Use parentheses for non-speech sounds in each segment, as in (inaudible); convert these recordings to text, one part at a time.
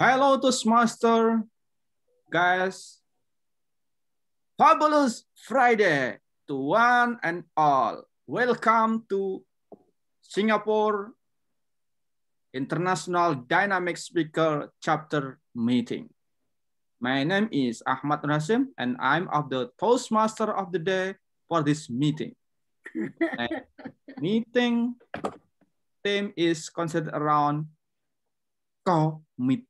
Hello, Toastmaster, guys. Fabulous Friday to one and all. Welcome to Singapore International Dynamic Speaker Chapter Meeting. My name is Ahmad Rasim, and I'm of the Toastmaster of the day for this meeting. (laughs) meeting theme is considered around commitment.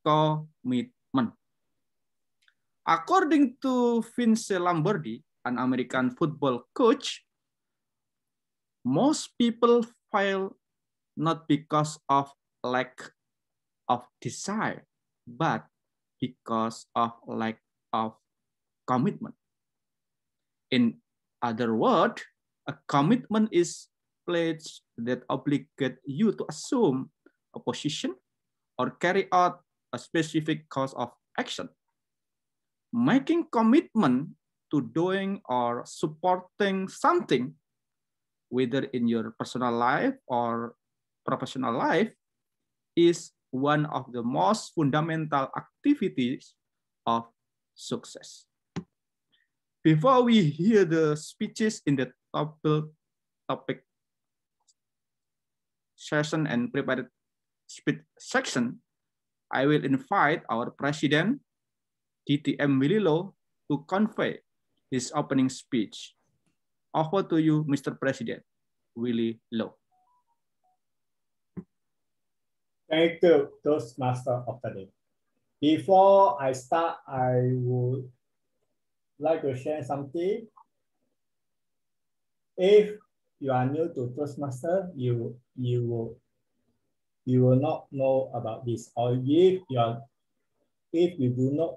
Commitment. According to Vince Lombardi, an American football coach, most people fail not because of lack of desire, but because of lack of commitment. In other words, a commitment is pledge that obligate you to assume a position or carry out a specific course of action. Making commitment to doing or supporting something, whether in your personal life or professional life, is one of the most fundamental activities of success. Before we hear the speeches in the topic, topic session and prepared speech section, I will invite our president, DTM Willie Loh, to convey his opening speech. Over to you, Mr. President, Willie Loh. Thank you, Toastmaster of the day. Before I start, I would like to share something. If you are new to Toastmaster, you, you will you will not know about this. Or if you are, if you do not,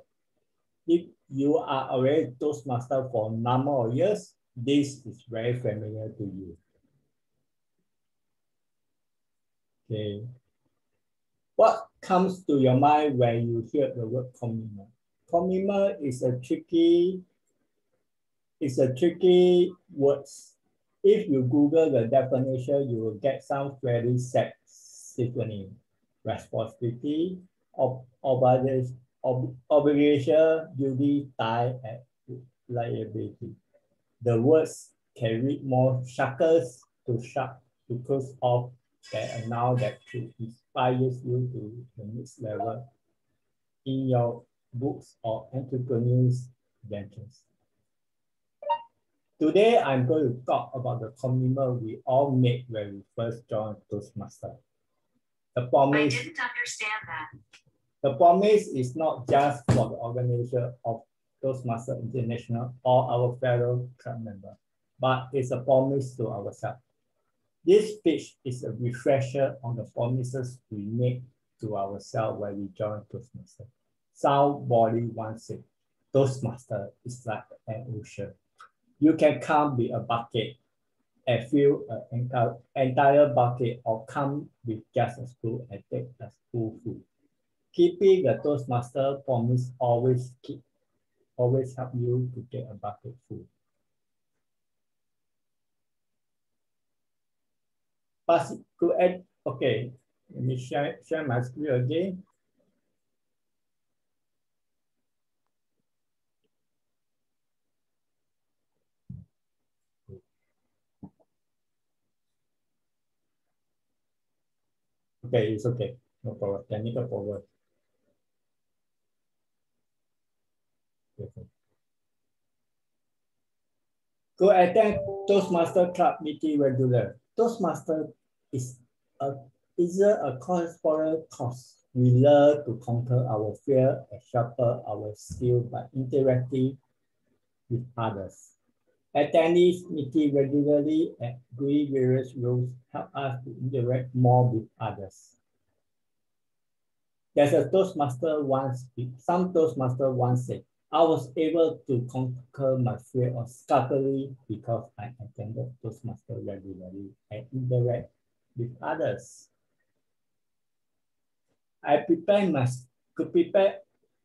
if you are already Toastmaster for a number of years, this is very familiar to you. Okay. What comes to your mind when you hear the word commitment? Commitment is a tricky, it's a tricky words. If you Google the definition, you will get some very sad Symphony, responsibility, ob obligation, ob obligation, duty, tie, and liability. The words can read more shackles to sharp because of that now that to inspire you to the next level in your books or entrepreneurs ventures. Today, I'm going to talk about the commitment we all made when we first joined Toastmasters. The promise. I didn't understand that. The promise is not just for the organization of Toastmasters International or our fellow club member, but it's a promise to ourselves. This speech is a refresher on the promises we make to ourselves when we join Toastmasters. Somebody once said, Toastmaster is like an ocean. You can come with a bucket and fill an entire bucket or come with just a spoon and take a spoonful. Keeping the Toastmaster promise always keep, always help you to get a bucket full. But to add, okay, let me share, share my screen again. Okay, it's okay. No problem. Technical problem. Okay. Go attend Toastmaster Club meeting regular. Toastmaster is a is a correspondent course. We learn to conquer our fear and sharpen our skill by interacting with others. Attendees meeting regularly and doing various roles help us to interact more with others. There's a Toastmaster once, some Toastmaster once said, I was able to conquer my fear of stuttering because I attended Toastmaster regularly and interact with others. I prepare my, to prepare,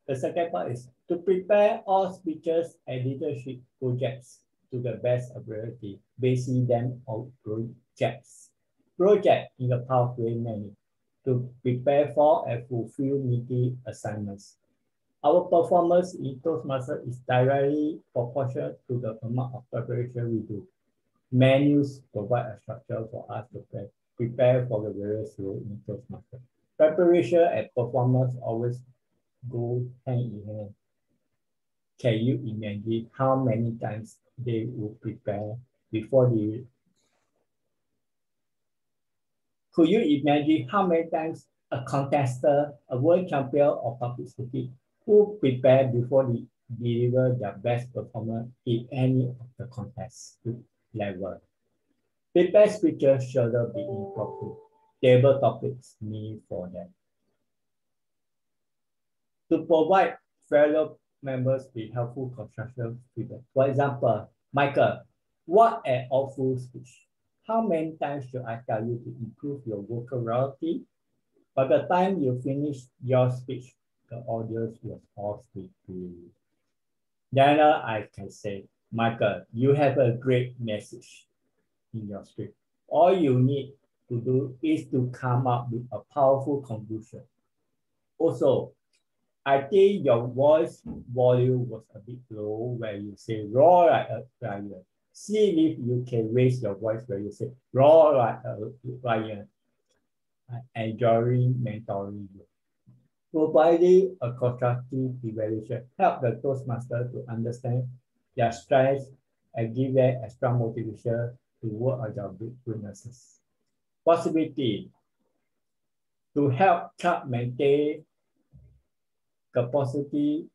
the second part is to prepare all speeches and leadership projects to the best ability, basing them on projects. Project in the pathway menu to prepare for and fulfill meeting assignments. Our performance in Toastmasters is directly proportional to the amount of preparation we do. Menus provide a structure for us to prepare for the various roles in Toastmasters. Preparation and performance always go hand in hand. Can you imagine how many times they will prepare before they could you imagine how many times a contestant, a world champion or public who prepare before they deliver their best performance in any of the contest level? Prepare speakers should be incorporated. Table topics need for them. To provide fellow members be helpful constructive feedback. For example, Michael, what an awful speech. How many times should I tell you to improve your vocal variety? By the time you finish your speech, the audience was all sleepy. Then uh, I can say, Michael, you have a great message in your speech. All you need to do is to come up with a powerful conclusion. Also, I think your voice volume was a bit low when you say roar like a lion. See if you can raise your voice when you say roar like a lion. Enjoying mentoring you. Providing a constructive evaluation help the Toastmaster to understand their strengths and give them extra motivation to work on their weaknesses. Possibility to help club maintain capacity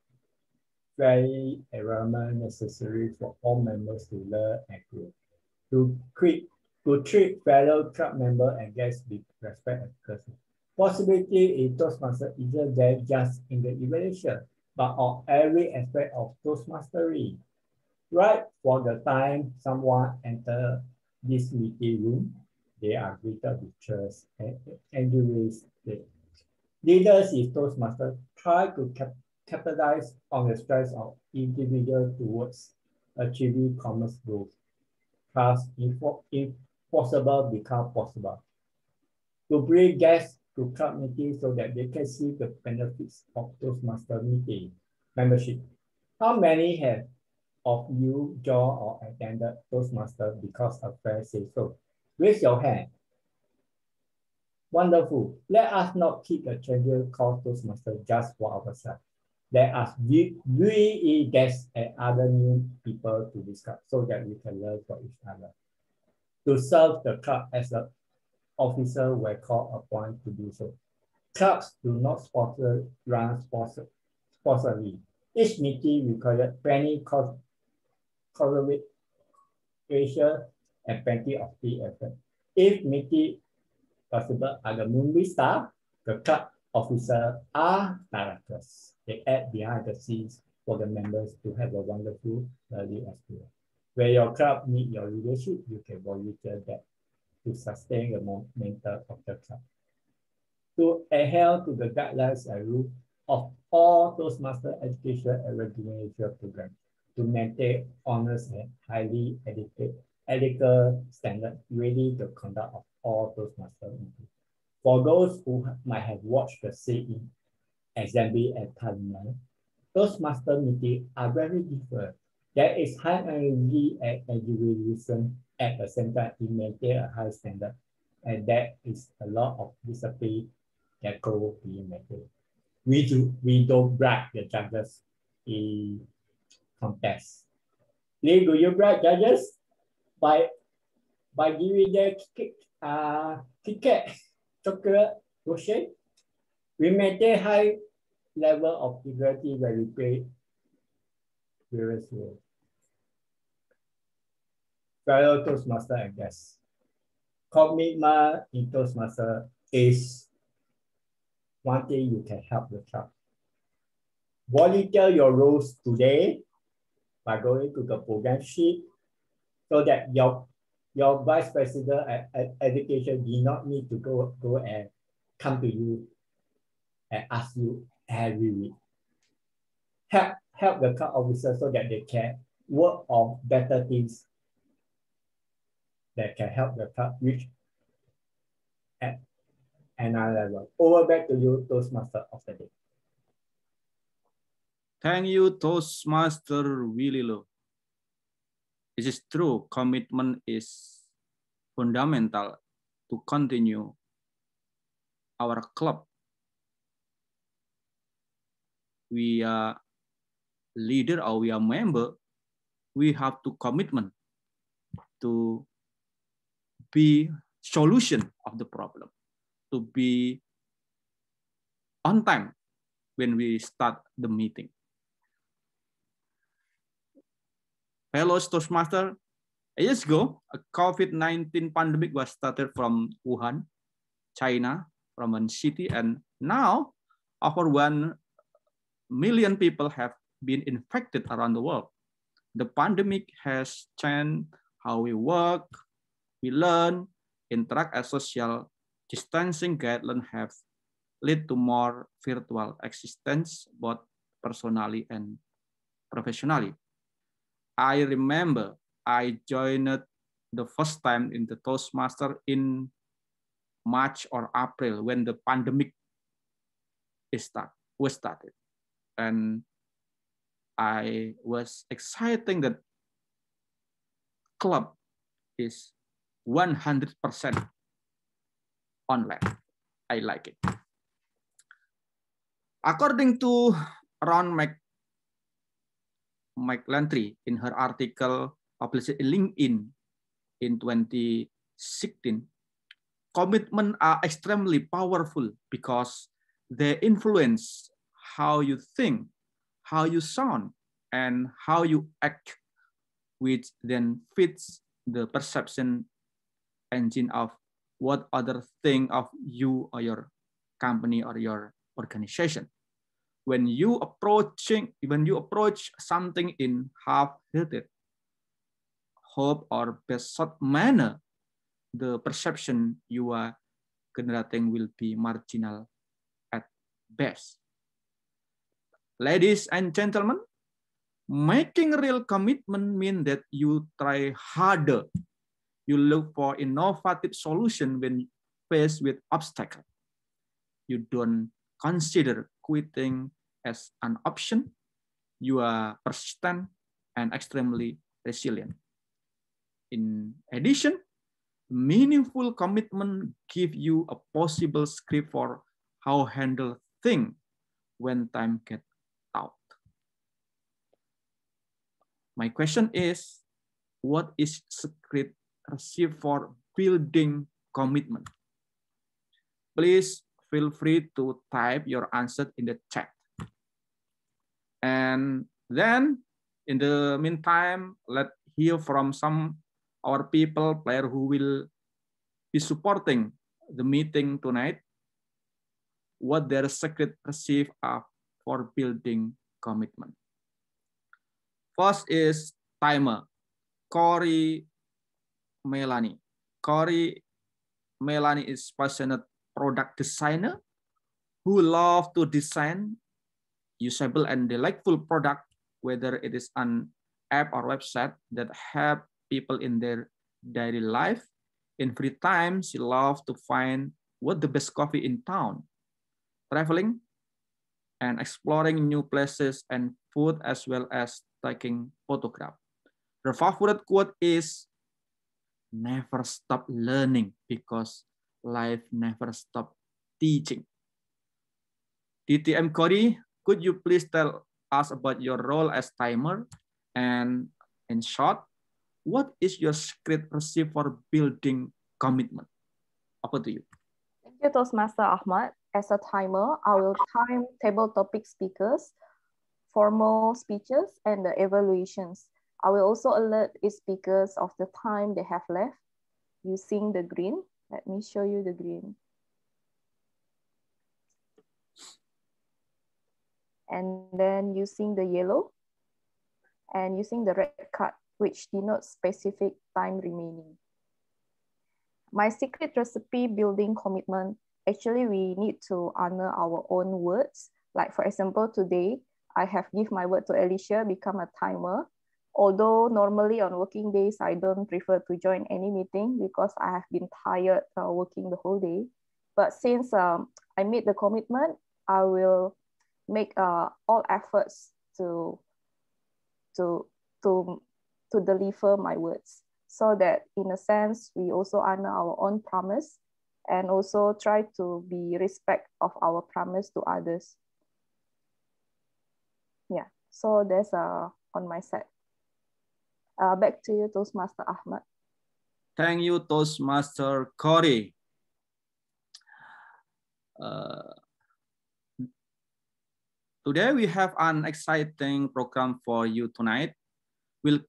very environment necessary for all members to learn and grow. To, treat, to treat fellow club member and guests with respect and courtesy. Possibility in Toastmaster isn't there just in the evaluation, but on every aspect of Toastmastery. Right for the time someone enter this meeting room, they are greeted with cheers and, and Leaders in Toastmasters try to cap capitalize on the strengths of individuals towards achieving common goals. Thus, impossible become possible. To bring guests to club meetings so that they can see the benefits of Toastmaster meeting membership. How many have of you joined or attended Toastmaster because a friend says so? Raise your hand. Wonderful. Let us not keep a stranger called Toastmaster just for ourselves. Let us really guests and other new people to discuss so that we can learn from each other. To serve the club as an officer we're called upon to do so. Clubs do not sponsor run sponsor, sponsorly. Each meeting requires plenty cost, collaboration and plenty of team effort. If meeting the movie star, the club officer are directors. They act behind the scenes for the members to have a wonderful learning experience. Where your club need your leadership, you can volunteer that to sustain the momentum of the club. To adhere to the guidelines and rules of all Toastmaster education and regulation programs to maintain honest and highly educated ethical standard ready to conduct of all Toastmaster meetings. For those who might have watched the same assembly at parliament, Toastmaster meetings are very different. There is high energy and individualism at the center to maintain a high standard, and there is a lot of discipline that go being maintained. We do we don't brag the judges in contest. Lee, do you brag judges by by giving them uh, Uh, ticket, chocolate, brochure, we maintain high level of integrity when we play various roles. Fellow Toastmaster and guests. Commitment in Toastmaster is one thing you can help the club. Volunteer your roles today by going to the program sheet so that your your vice president at, at education did not need to go, go and come to you and ask you every week. Help, help the club officer so that they can work on better things that can help the club reach and, another level. Over back to you, Toastmaster of the day. Thank you, Toastmaster Willie It is true, commitment is fundamental to continue our club. We are leader or we are member, we have to commitment to be solution of the problem, to be on time when we start the meeting. Hello, Toastmaster. A years ago, a COVID-19 pandemic was started from Wuhan, China, from one city, and now over one million people have been infected around the world. The pandemic has changed how we work, we learn, interact as social distancing guidelines have led to more virtual existence, both personally and professionally. I remember I joined the first time in the Toastmaster in March or April when the pandemic is start, was started. And I was excited that club is 100% online. I like it. According to Ron Mc, Lantry in her article published in LinkedIn in 2016, commitment are extremely powerful because they influence how you think, how you sound, and how you act, which then fits the perception engine of what other think of you or your company or your organization when you approaching when you approach something in half-hearted hope or besot manner the perception you are generating will be marginal at best. Ladies and gentlemen making real commitment means that you try harder. You look for innovative solution when faced with obstacle. You don't consider quitting as an option, you are persistent and extremely resilient. In addition, meaningful commitment give you a possible script for how handle things when time get out. My question is, what is script received for building commitment? Please feel free to type your answer in the chat. And then in the meantime, let's hear from some our people player who will be supporting the meeting tonight, what their secret receive are for building commitment. First is timer, Corey Melanie. Corey Melanie is passionate product designer who love to design usable and delightful product, whether it is an app or website that help people in their daily life. In free time, she loves to find what the best coffee in town, traveling and exploring new places and food as well as taking photograph. Her favorite quote is, never stop learning because life never stop teaching. DTM Cody, could you please tell us about your role as timer? And in short, what is your script recipe for building commitment? Over to you. Thank you, Toastmaster Ahmad. As a timer, I will time table topic speakers, formal speeches, and the evaluations. I will also alert speakers of the time they have left using the green let me show you the green. And then using the yellow and using the red card, which denotes specific time remaining. My secret recipe building commitment, actually we need to honor our own words. Like for example, today, I have give my word to Alicia, become a timer although normally on working days, I don't prefer to join any meeting because I have been tired uh, working the whole day. But since um, I made the commitment, I will make uh, all efforts to to to to deliver my words so that in a sense we also honor our own promise and also try to be respect of our promise to others yeah so that's uh on my side uh, back to you toastmaster ahmad thank you toastmaster corey uh, Today we have an exciting program for you tonight. We'll,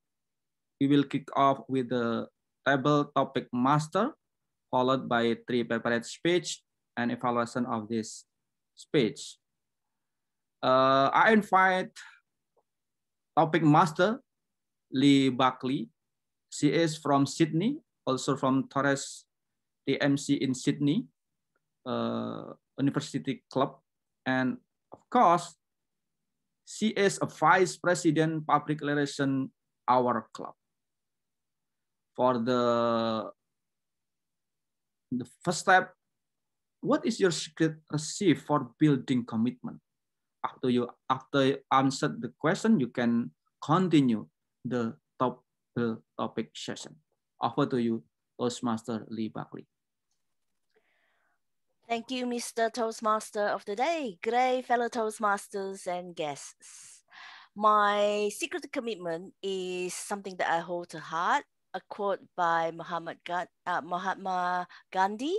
we will kick off with the table topic master, followed by three prepared speech and evaluation of this speech. Uh, I invite topic master, Lee Buckley. She is from Sydney, also from Torres TMC in Sydney, uh, University Club. And of course, she is a vice president public relation our club. For the, the first step, what is your secret recipe for building commitment? After you after you answered the question, you can continue the top the topic session. Over to you, Toastmaster Lee Buckley. Thank you, Mr. Toastmaster of the day. Day, fellow Toastmasters and guests. My secret commitment is something that I hold to heart. A quote by Muhammad uh, Mahatma Gandhi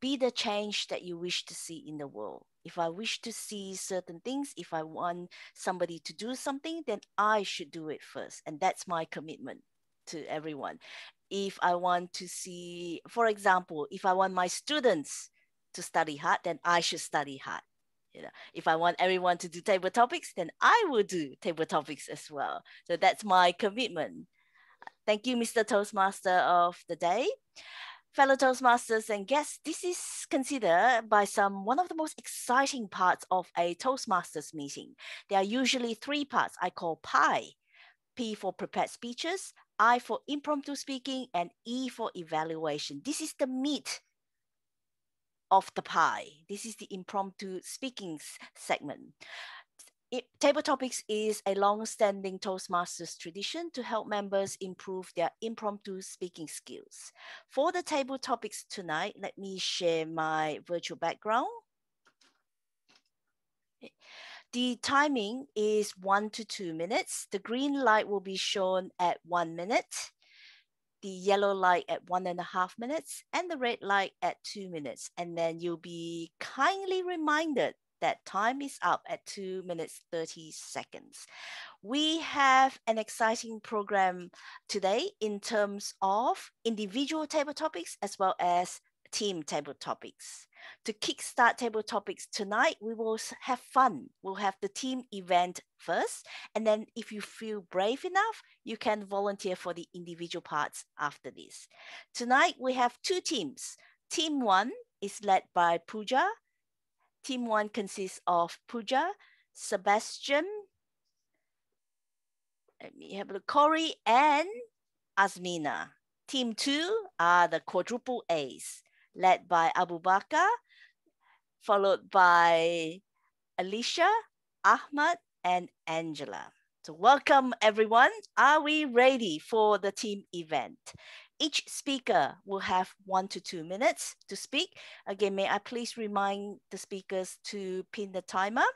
Be the change that you wish to see in the world. If I wish to see certain things, if I want somebody to do something, then I should do it first. And that's my commitment to everyone. If I want to see, for example, if I want my students to study hard, then I should study hard. You know, if I want everyone to do table topics, then I will do table topics as well. So that's my commitment. Thank you, Mr. Toastmaster of the day. Fellow Toastmasters and guests, this is considered by some one of the most exciting parts of a Toastmasters meeting. There are usually three parts I call PI. P for prepared speeches, I for impromptu speaking, and E for evaluation. This is the meat of the pie. This is the impromptu speaking segment. It, Table Topics is a long-standing Toastmasters tradition to help members improve their impromptu speaking skills. For the Table Topics tonight, let me share my virtual background. The timing is one to two minutes. The green light will be shown at one minute the yellow light at one and a half minutes and the red light at two minutes. And then you'll be kindly reminded that time is up at two minutes 30 seconds. We have an exciting program today in terms of individual table topics as well as team table topics. To kickstart table topics tonight, we will have fun. We'll have the team event first. And then if you feel brave enough, you can volunteer for the individual parts after this. Tonight, we have two teams. Team one is led by Pooja. Team one consists of Pooja, Sebastian, let me have a look, Corey and Asmina. Team two are the quadruple A's led by Abu Bakar, followed by Alicia, Ahmad, and Angela. So welcome everyone. Are we ready for the team event? Each speaker will have one to two minutes to speak. Again, may I please remind the speakers to pin the timer.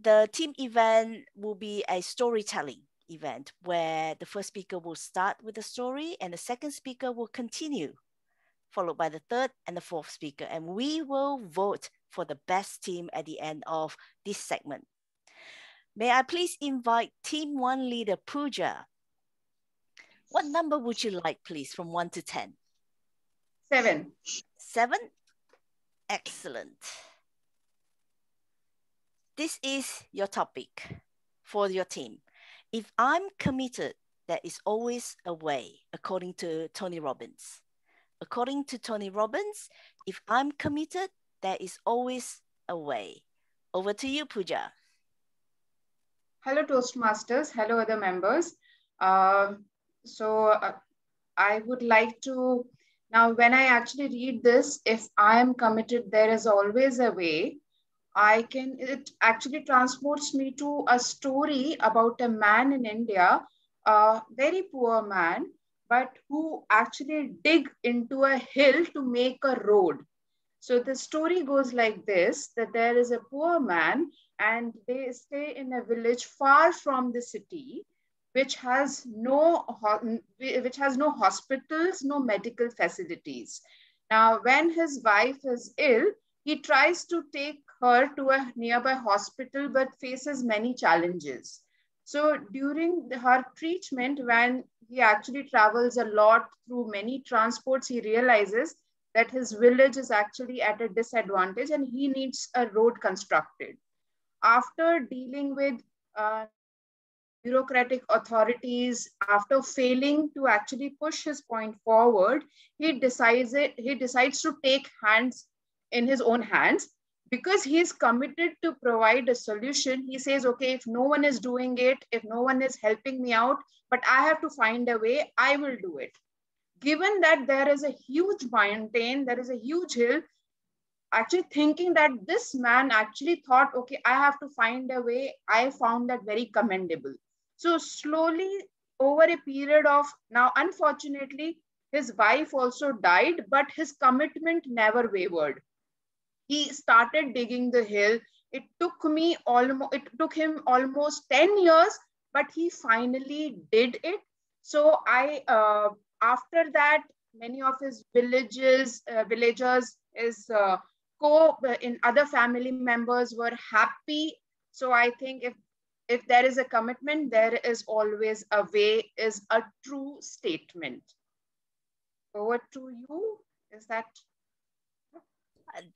The team event will be a storytelling event where the first speaker will start with a story and the second speaker will continue followed by the third and the fourth speaker. And we will vote for the best team at the end of this segment. May I please invite team one leader, Pooja. What number would you like, please, from one to 10? Seven. Seven? Excellent. This is your topic for your team. If I'm committed, there is always a way, according to Tony Robbins. According to Tony Robbins, if I'm committed, there is always a way. Over to you, Pooja. Hello, Toastmasters. Hello, other members. Uh, so uh, I would like to Now, when I actually read this, if I am committed, there is always a way. I can, it actually transports me to a story about a man in India, a very poor man, but who actually dig into a hill to make a road. So the story goes like this, that there is a poor man and they stay in a village far from the city which has no which has no hospitals no medical facilities. Now when his wife is ill he tries to take her to a nearby hospital but faces many challenges. So during her treatment when he actually travels a lot through many transports he realizes that his village is actually at a disadvantage and he needs a road constructed. After dealing with uh, bureaucratic authorities, after failing to actually push his point forward, he decides it, he decides to take hands in his own hands because he is committed to provide a solution. He says, okay, if no one is doing it, if no one is helping me out, but I have to find a way, I will do it. Given that there is a huge mountain, there is a huge hill, actually thinking that this man actually thought, okay, I have to find a way. I found that very commendable. So slowly over a period of now, unfortunately, his wife also died, but his commitment never wavered. He started digging the hill. It took me almost, it took him almost 10 years, but he finally did it. So I, uh, after that, many of his villages, uh, villagers is uh, co in other family members were happy. So I think if if there is a commitment, there is always a way is a true statement. Over to you. Is that?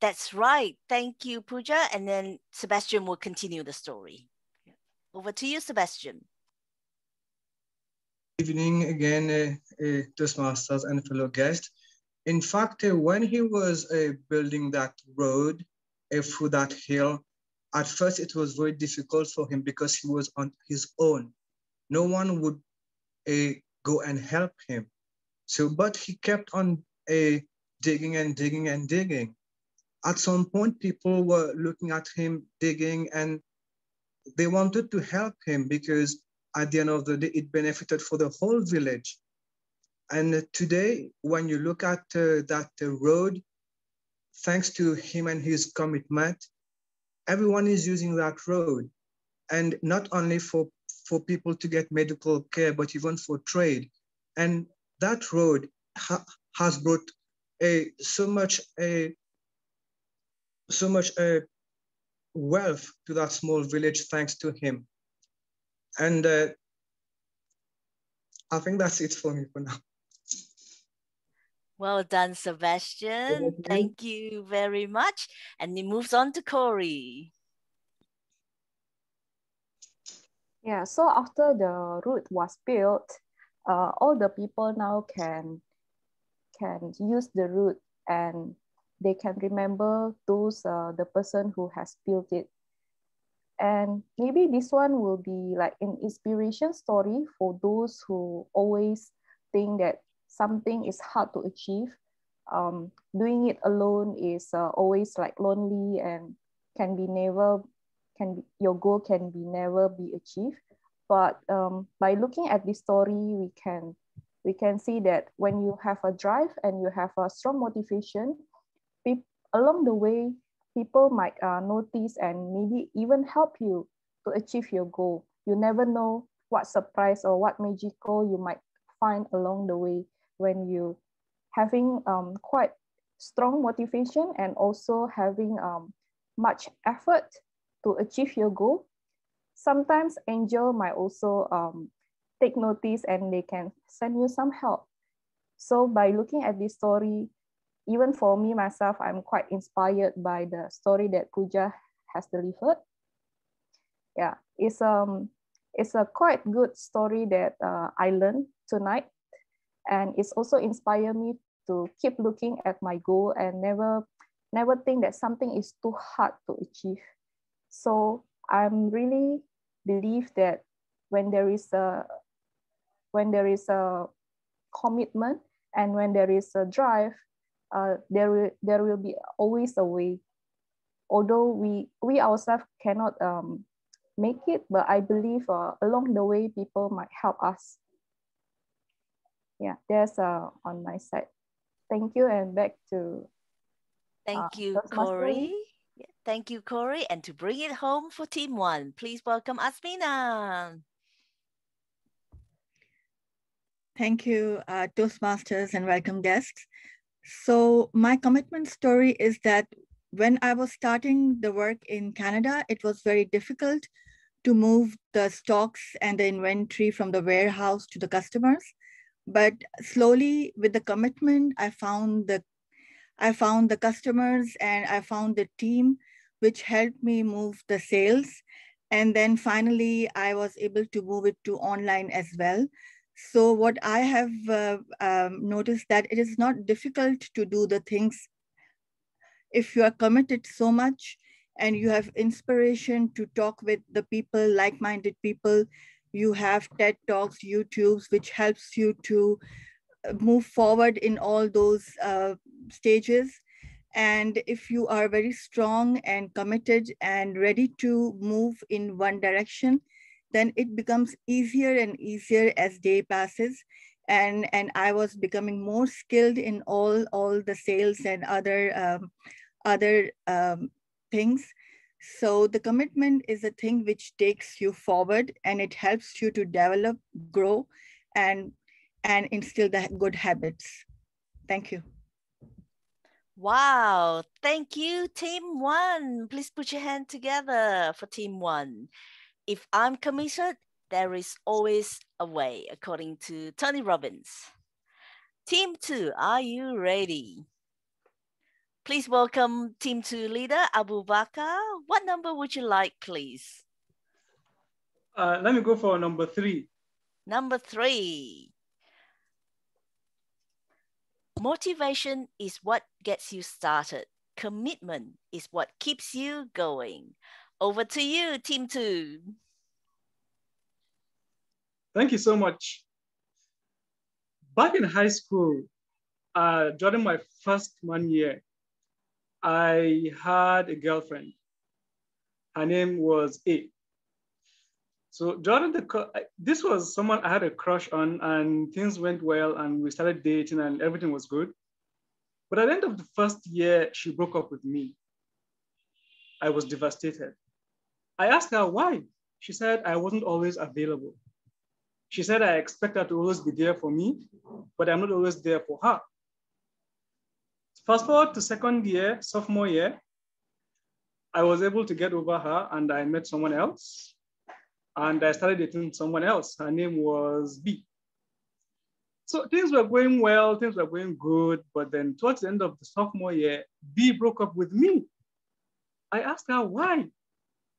That's right. Thank you, Pooja. And then Sebastian will continue the story. Over to you, Sebastian. Good evening again, uh, uh, Toastmasters and fellow guests. In fact, uh, when he was uh, building that road uh, through that hill, at first it was very difficult for him because he was on his own. No one would uh, go and help him. So, but he kept on uh, digging and digging and digging. At some point, people were looking at him digging and they wanted to help him because at the end of the day, it benefited for the whole village. And today, when you look at uh, that uh, road, thanks to him and his commitment, everyone is using that road. And not only for, for people to get medical care, but even for trade. And that road ha has brought a, so much a, so much a wealth to that small village thanks to him. And uh, I think that's it for me for now. Well done, Sebastian. Thank you very much. And it moves on to Corey. Yeah, so after the route was built, uh, all the people now can can use the route and they can remember those uh, the person who has built it. And maybe this one will be like an inspiration story for those who always think that something is hard to achieve, um, doing it alone is uh, always like lonely and can be never can be, your goal can be never be achieved. But um, by looking at this story, we can we can see that when you have a drive and you have a strong motivation, along the way, people might uh, notice and maybe even help you to achieve your goal. You never know what surprise or what magical you might find along the way when you having um, quite strong motivation and also having um, much effort to achieve your goal. Sometimes angel might also um, take notice and they can send you some help. So by looking at this story, even for me myself, I'm quite inspired by the story that Pooja has delivered. Yeah, it's um it's a quite good story that uh, I learned tonight and it's also inspired me to keep looking at my goal and never never think that something is too hard to achieve so i'm really believe that when there is a when there is a commitment And when there is a drive, uh, there, will, there will be always a way. Although we, we ourselves cannot um, make it, but I believe uh, along the way, people might help us. Yeah, there's uh, on my side. Thank you and back to Thank uh, you, Corey. Thank you, Corey. And to bring it home for team one, please welcome Asmina. Thank you, uh, Toastmasters and welcome guests. So my commitment story is that when I was starting the work in Canada, it was very difficult to move the stocks and the inventory from the warehouse to the customers. But slowly with the commitment, I found the I found the customers and I found the team which helped me move the sales. And then finally, I was able to move it to online as well. So what I have uh, um, noticed that it is not difficult to do the things if you are committed so much and you have inspiration to talk with the people, like-minded people, you have TED Talks, YouTubes, which helps you to uh, move forward in all those uh, stages. And if you are very strong and committed and ready to move in one direction, then it becomes easier and easier as day passes. And, and I was becoming more skilled in all, all the sales and other, um, other um, things. So the commitment is a thing which takes you forward and it helps you to develop, grow, and, and instill the good habits. Thank you. Wow, thank you, team one. Please put your hand together for team one. If I'm committed, there is always a way, according to Tony Robbins. Team two, are you ready? Please welcome team two leader, Abu Bakar. What number would you like, please? Uh, let me go for number three. Number three. Motivation is what gets you started. Commitment is what keeps you going. Over to you, team two. Thank you so much. Back in high school, uh, during my first one year, I had a girlfriend. Her name was A. So during the, this was someone I had a crush on and things went well and we started dating and everything was good. But at the end of the first year, she broke up with me. I was devastated. I asked her why. She said I wasn't always available. She said I expect her to always be there for me, but I'm not always there for her. Fast forward to second year, sophomore year, I was able to get over her and I met someone else and I started dating someone else. Her name was B. So things were going well, things were going good, but then towards the end of the sophomore year, B broke up with me. I asked her why.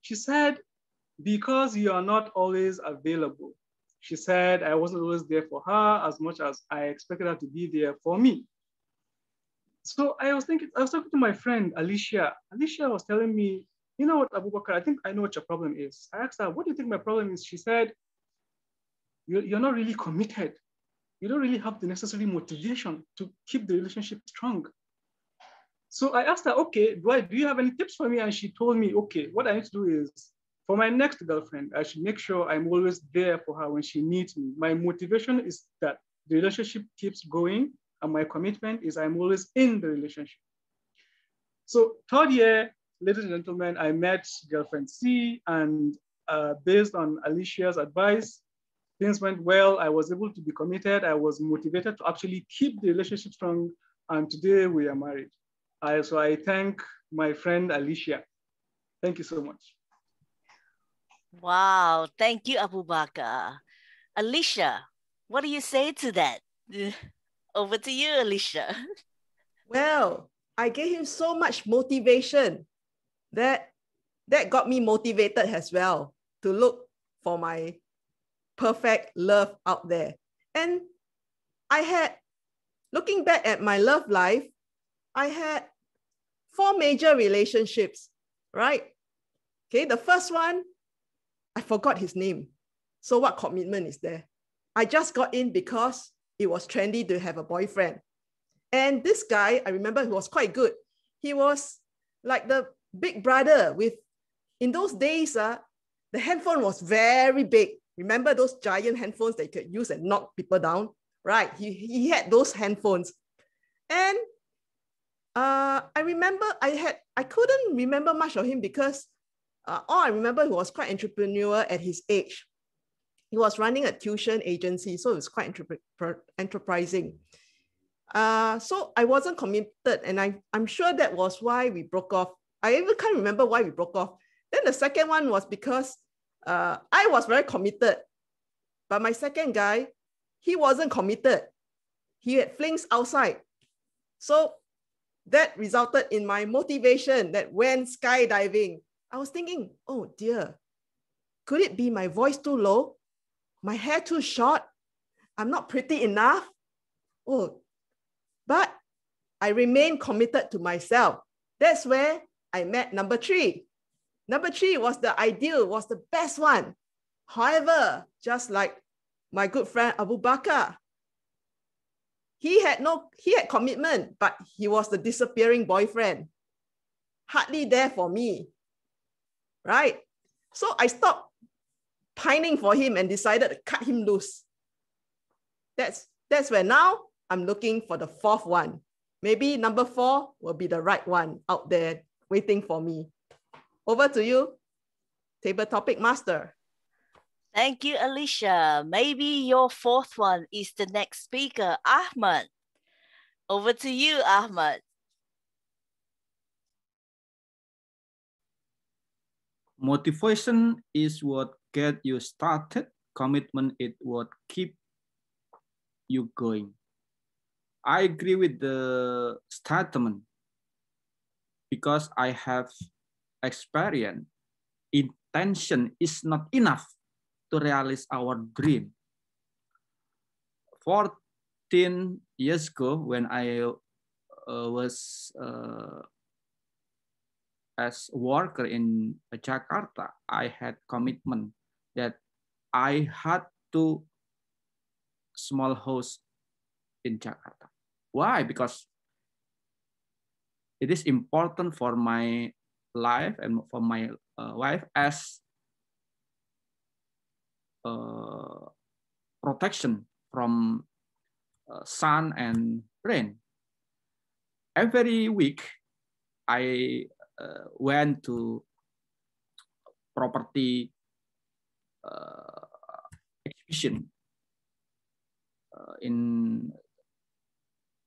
She said, because you are not always available. She said I wasn't always there for her as much as I expected her to be there for me. So I was thinking, I was talking to my friend Alicia. Alicia was telling me, you know what, Abubakar, I think I know what your problem is. I asked her, what do you think my problem is? She said, you're, you're not really committed. You don't really have the necessary motivation to keep the relationship strong. So I asked her, okay, do, I, do you have any tips for me? And she told me, okay, what I need to do is for my next girlfriend, I should make sure I'm always there for her when she needs me. My motivation is that the relationship keeps going and my commitment is I'm always in the relationship. So third year, ladies and gentlemen, I met girlfriend C and uh, based on Alicia's advice, things went well. I was able to be committed. I was motivated to actually keep the relationship strong. And today we are married. I, so I thank my friend Alicia. Thank you so much. Wow, thank you, Abu Bakar. Alicia, what do you say to that? (laughs) Over to you, Alicia. Well, I gave him so much motivation that that got me motivated as well to look for my perfect love out there. And I had, looking back at my love life, I had four major relationships, right? Okay, the first one, I forgot his name. So what commitment is there? I just got in because it was trendy to have a boyfriend. And this guy, I remember he was quite good. He was like the big brother with, in those days, uh, the handphone was very big. Remember those giant handphones that you could use and knock people down? Right, he, he had those handphones. And uh, I remember I had, I couldn't remember much of him because uh, all I remember he was quite entrepreneur at his age. He was running a tuition agency, so it was quite enterprising. Uh, so I wasn't committed, and I, I'm sure that was why we broke off. I even can't remember why we broke off. Then the second one was because uh, I was very committed, but my second guy, he wasn't committed. He had flings outside. So that resulted in my motivation that when skydiving. I was thinking, oh dear, could it be my voice too low? My hair too short? I'm not pretty enough? Oh, but I remain committed to myself. That's where I met number three. Number three was the ideal, was the best one. However, just like my good friend Abu Bakr, he had no, he had commitment, but he was the disappearing boyfriend. Hardly there for me right? So I stopped pining for him and decided to cut him loose. That's, that's where now I'm looking for the fourth one. Maybe number four will be the right one out there waiting for me. Over to you, table topic master. Thank you, Alicia. Maybe your fourth one is the next speaker, Ahmad. Over to you, Ahmad. Motivation is what get you started. Commitment is what keep you going. I agree with the statement because I have experience. Intention is not enough to realize our dream. 14 years ago, when I uh, was uh, as a worker in Jakarta, I had commitment that I had to small house in Jakarta. Why? Because it is important for my life and for my uh, wife as uh, protection from uh, sun and rain. Every week, I uh, went to property exhibition uh, in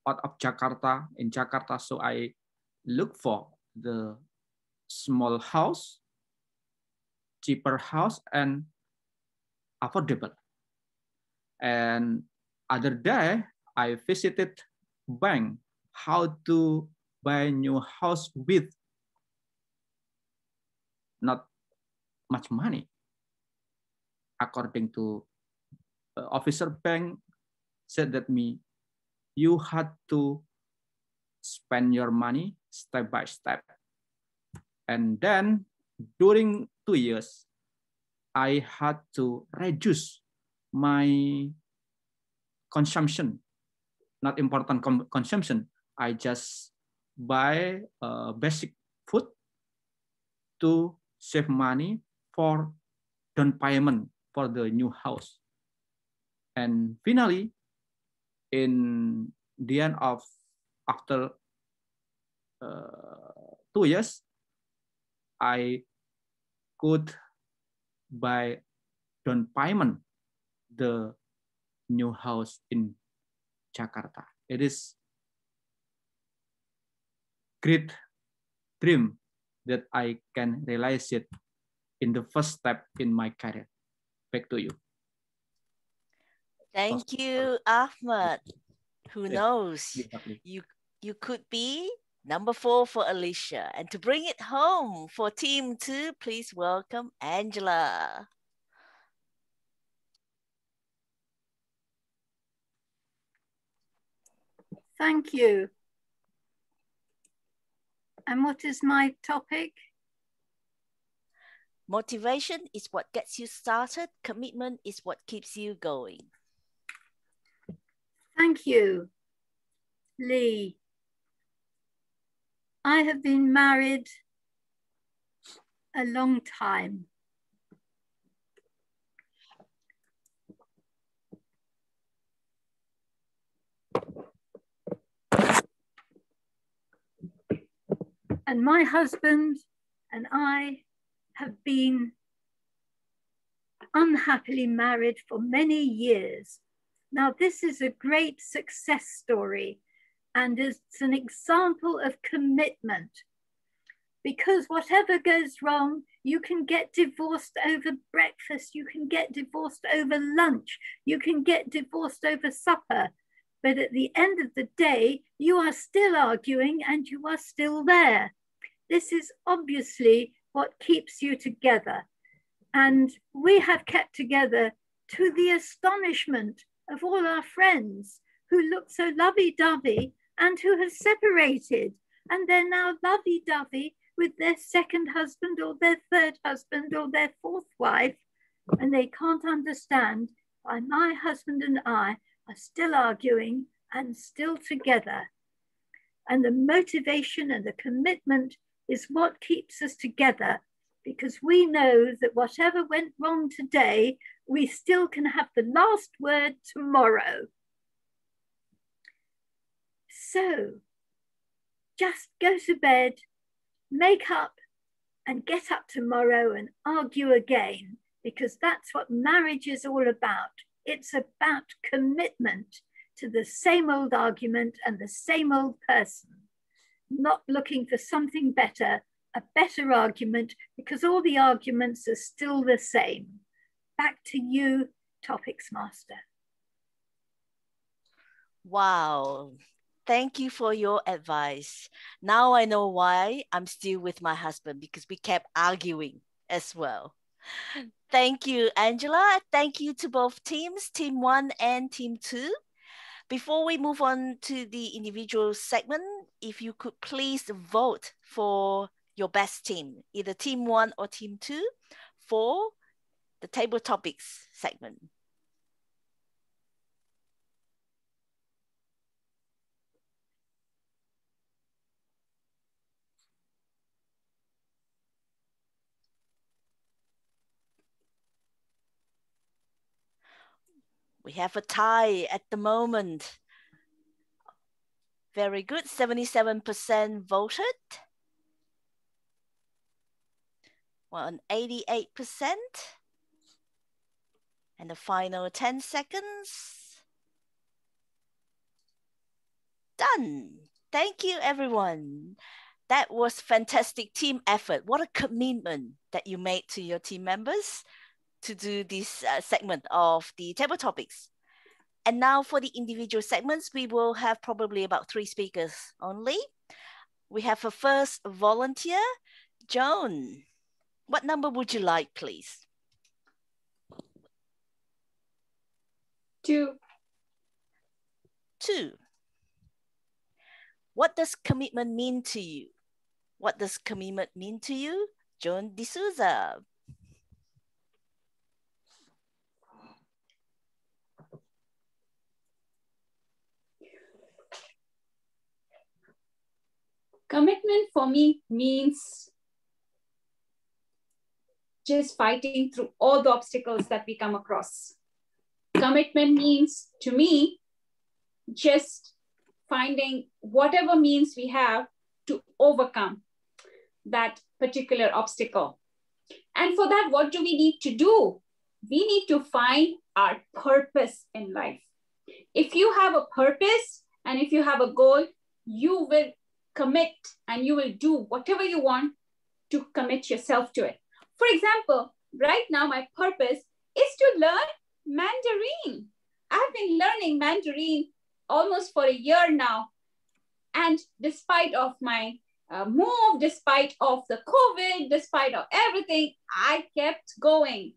part of Jakarta in Jakarta. So I look for the small house, cheaper house, and affordable. And other day I visited bank how to buy new house with not much money. According to uh, officer bank said that me, you had to spend your money step by step. And then during two years, I had to reduce my consumption, not important consumption. I just buy uh, basic food to save money for down payment for the new house. And finally, in the end of after uh, two years, I could buy down payment the new house in Jakarta. It is great dream that I can realize it in the first step in my career. Back to you. Thank you, Ahmad. Who knows? You you could be number four for Alicia. And to bring it home for team two, please welcome Angela. Thank you. And what is my topic? Motivation is what gets you started. Commitment is what keeps you going. Thank you, Lee. I have been married a long time. And my husband and I have been unhappily married for many years. Now, this is a great success story and it's an example of commitment because whatever goes wrong, you can get divorced over breakfast, you can get divorced over lunch, you can get divorced over supper. But at the end of the day, you are still arguing and you are still there. This is obviously what keeps you together. And we have kept together to the astonishment of all our friends who looked so lovey dovey and who have separated. And they're now lovey dovey with their second husband or their third husband or their fourth wife. And they can't understand why my husband and I are still arguing and still together. And the motivation and the commitment is what keeps us together because we know that whatever went wrong today, we still can have the last word tomorrow. So just go to bed, make up, and get up tomorrow and argue again, because that's what marriage is all about. It's about commitment to the same old argument and the same old person, not looking for something better a better argument because all the arguments are still the same. Back to you, Topics Master. Wow. Thank you for your advice. Now I know why I'm still with my husband because we kept arguing as well. Thank you, Angela. Thank you to both teams, Team One and Team Two. Before we move on to the individual segment, if you could please vote for your best team, either team one or team two for the table topics segment. We have a tie at the moment. Very good, 77% voted. on 88%. And the final 10 seconds. Done. Thank you, everyone. That was fantastic team effort. What a commitment that you made to your team members to do this uh, segment of the table topics. And now for the individual segments, we will have probably about three speakers only. We have a first volunteer, Joan. What number would you like, please? Two. Two. What does commitment mean to you? What does commitment mean to you? Joan D'Souza. Commitment for me means just fighting through all the obstacles that we come across. Commitment means to me just finding whatever means we have to overcome that particular obstacle. And for that, what do we need to do? We need to find our purpose in life. If you have a purpose and if you have a goal, you will commit and you will do whatever you want to commit yourself to it. For example, right now my purpose is to learn Mandarin. I've been learning Mandarin almost for a year now. And despite of my uh, move, despite of the COVID, despite of everything, I kept going.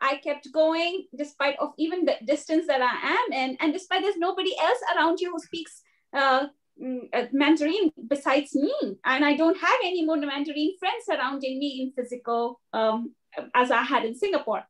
I kept going despite of even the distance that I am in, and despite there's nobody else around you who speaks uh, Mm, uh, Mandarin besides me. And I don't have any more Mandarin friends surrounding me in physical um, as I had in Singapore.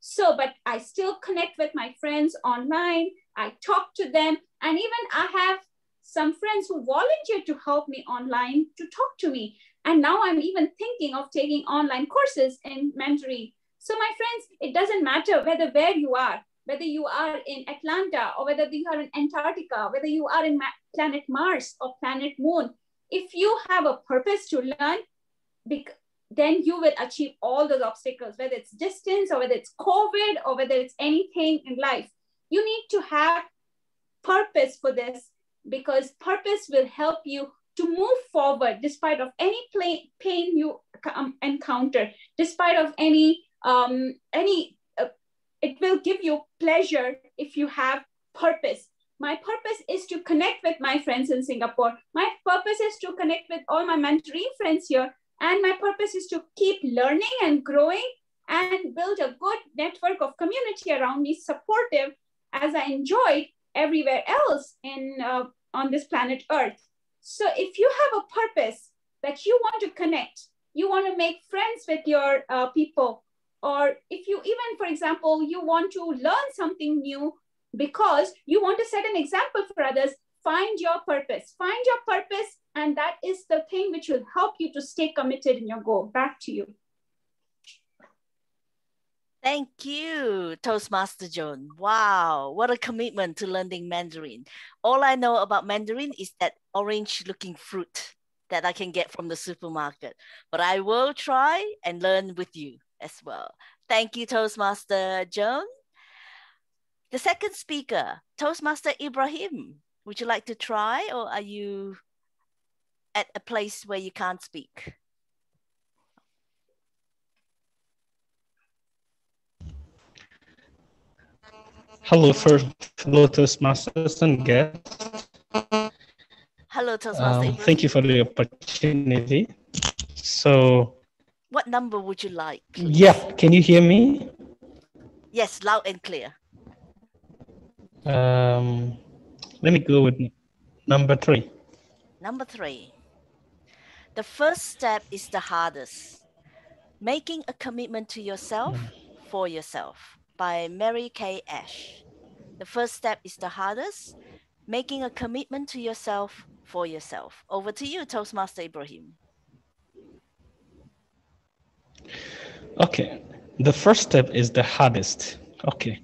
So, but I still connect with my friends online. I talk to them, and even I have some friends who volunteer to help me online to talk to me. And now I'm even thinking of taking online courses in Mandarin. So my friends, it doesn't matter whether where you are, whether you are in Atlanta or whether you are in Antarctica, whether you are in planet Mars or planet Moon, if you have a purpose to learn, then you will achieve all those obstacles, whether it's distance or whether it's COVID or whether it's anything in life. You need to have purpose for this because purpose will help you to move forward despite of any pain you um, encounter, despite of any um, any. It will give you pleasure if you have purpose. My purpose is to connect with my friends in Singapore. My purpose is to connect with all my Mandarin friends here. And my purpose is to keep learning and growing and build a good network of community around me, supportive as I enjoyed everywhere else in uh, on this planet Earth. So if you have a purpose that you want to connect, you want to make friends with your uh, people, or if you even, for example, you want to learn something new because you want to set an example for others, find your purpose. Find your purpose, and that is the thing which will help you to stay committed in your goal. Back to you. Thank you, Toastmaster Joan. Wow, what a commitment to learning Mandarin. All I know about Mandarin is that orange looking fruit that I can get from the supermarket. But I will try and learn with you as well. Thank you, Toastmaster Joan. The second speaker, Toastmaster Ibrahim. Would you like to try or are you at a place where you can't speak? Hello, first hello Toastmasters and guests. Hello, Toastmaster. Um, thank you for the opportunity. So, what number would you like? Please? Yeah, can you hear me? Yes, loud and clear. Um, let me go with number three. Number three. The first step is the hardest. Making a commitment to yourself for yourself by Mary Kay Ash. The first step is the hardest, making a commitment to yourself for yourself. Over to you, Toastmaster Ibrahim. Okay, the first step is the hardest. Okay,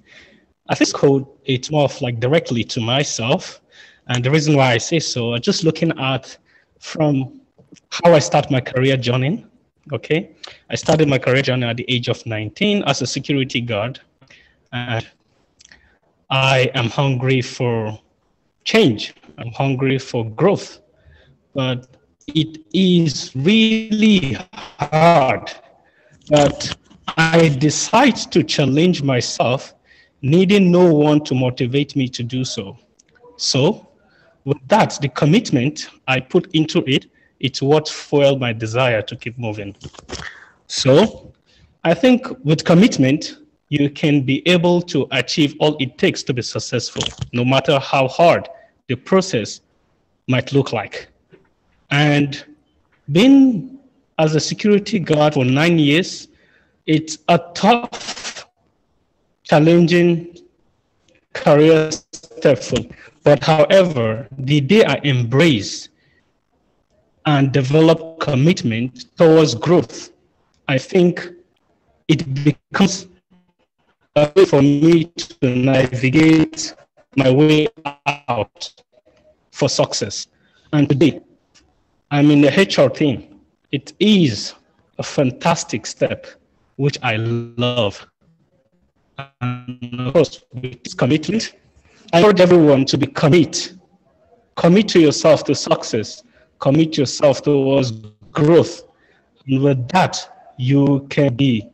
I think code it's more of like directly to myself. And the reason why I say so, just looking at from how I start my career journey. Okay, I started my career journey at the age of 19 as a security guard and I am hungry for change. I'm hungry for growth. But it is really hard. But I decide to challenge myself, needing no one to motivate me to do so. So, with that, the commitment I put into it, it's what fueled my desire to keep moving. So, I think with commitment, you can be able to achieve all it takes to be successful, no matter how hard the process might look like. And being as a security guard for nine years, it's a tough, challenging career step for But however, the day I embrace and develop commitment towards growth, I think it becomes a way for me to navigate my way out for success. And today, I'm in the HR team. It is a fantastic step, which I love. And of course, with this commitment, I urge everyone to be commit. Commit to yourself to success. Commit yourself towards growth. And with that, you can be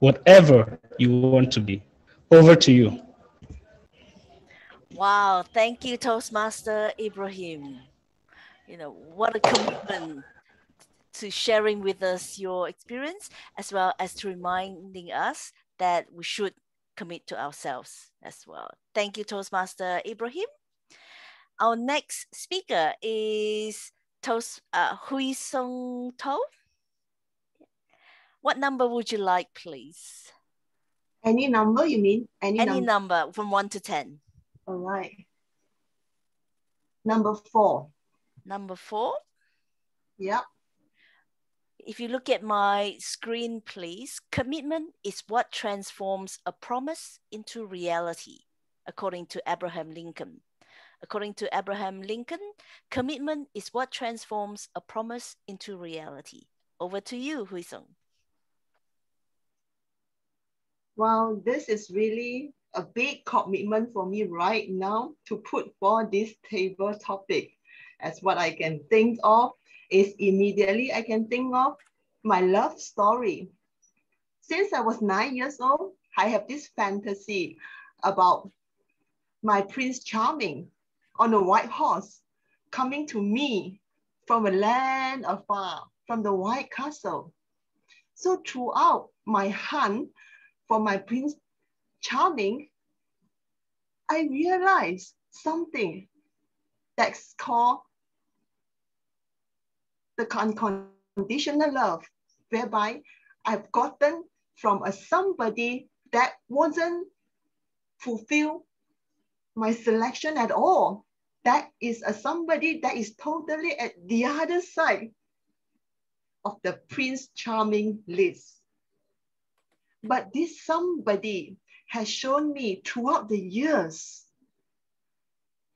whatever you want to be. Over to you. Wow, thank you, Toastmaster Ibrahim. You know, what a commitment to sharing with us your experience as well as to reminding us that we should commit to ourselves as well. Thank you, Toastmaster Ibrahim. Our next speaker is Toast uh, Hui Song To. What number would you like, please? Any number, you mean? Any, Any number. number from 1 to 10. All right. Number four. Number four? Yep. If you look at my screen, please, commitment is what transforms a promise into reality, according to Abraham Lincoln. According to Abraham Lincoln, commitment is what transforms a promise into reality. Over to you, Hui. Well, this is really a big commitment for me right now to put for this table topic. As what I can think of is immediately I can think of my love story. Since I was nine years old, I have this fantasy about my Prince Charming on a white horse coming to me from a land afar, from the White Castle. So throughout my hunt for my Prince Charming, I realized something that's called the unconditional love, whereby I've gotten from a somebody that wasn't fulfill my selection at all. That is a somebody that is totally at the other side of the Prince Charming list. But this somebody has shown me throughout the years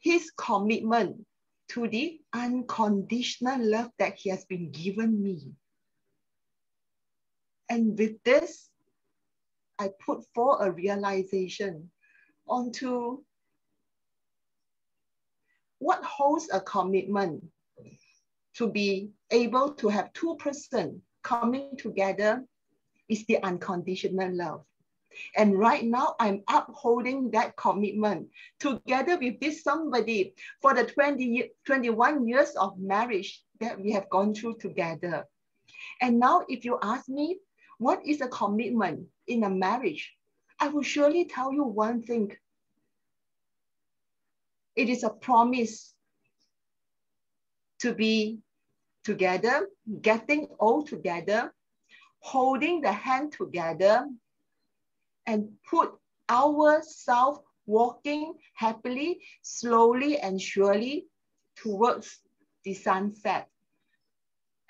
his commitment to the unconditional love that he has been given me. And with this, I put forth a realization onto what holds a commitment to be able to have two persons coming together is the unconditional love. And right now, I'm upholding that commitment together with this somebody for the 20, 21 years of marriage that we have gone through together. And now, if you ask me, what is a commitment in a marriage? I will surely tell you one thing. It is a promise to be together, getting all together, holding the hand together, and put ourselves walking happily, slowly and surely towards the sunset.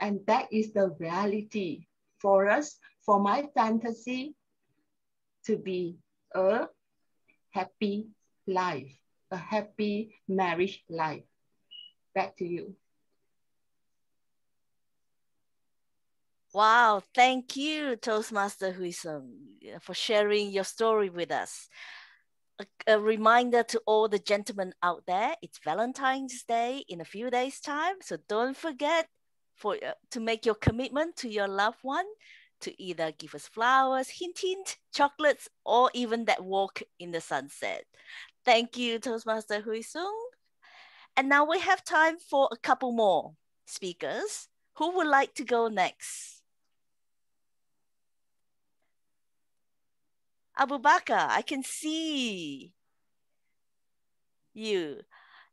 And that is the reality for us, for my fantasy to be a happy life, a happy marriage life. Back to you. Wow, thank you, Toastmaster Huisung, for sharing your story with us. A, a, reminder to all the gentlemen out there, it's Valentine's Day in a few days' time. So don't forget for uh, to make your commitment to your loved one to either give us flowers, hint, hint, chocolates, or even that walk in the sunset. Thank you, Toastmaster Huisung. And now we have time for a couple more speakers. Who would like to go next? Abu Bakar, I can see you.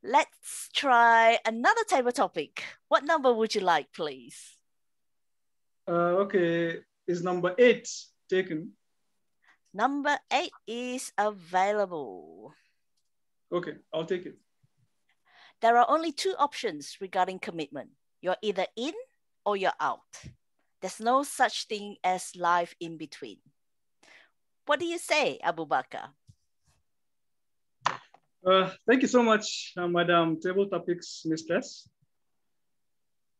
Let's try another table topic. What number would you like, please? Uh, okay, is number eight taken? Number eight is available. Okay, I'll take it. There are only two options regarding commitment. You're either in or you're out. There's no such thing as life in between. What do you say, Abu Bakr? Uh, thank you so much, uh, Madam Table Topics Mistress.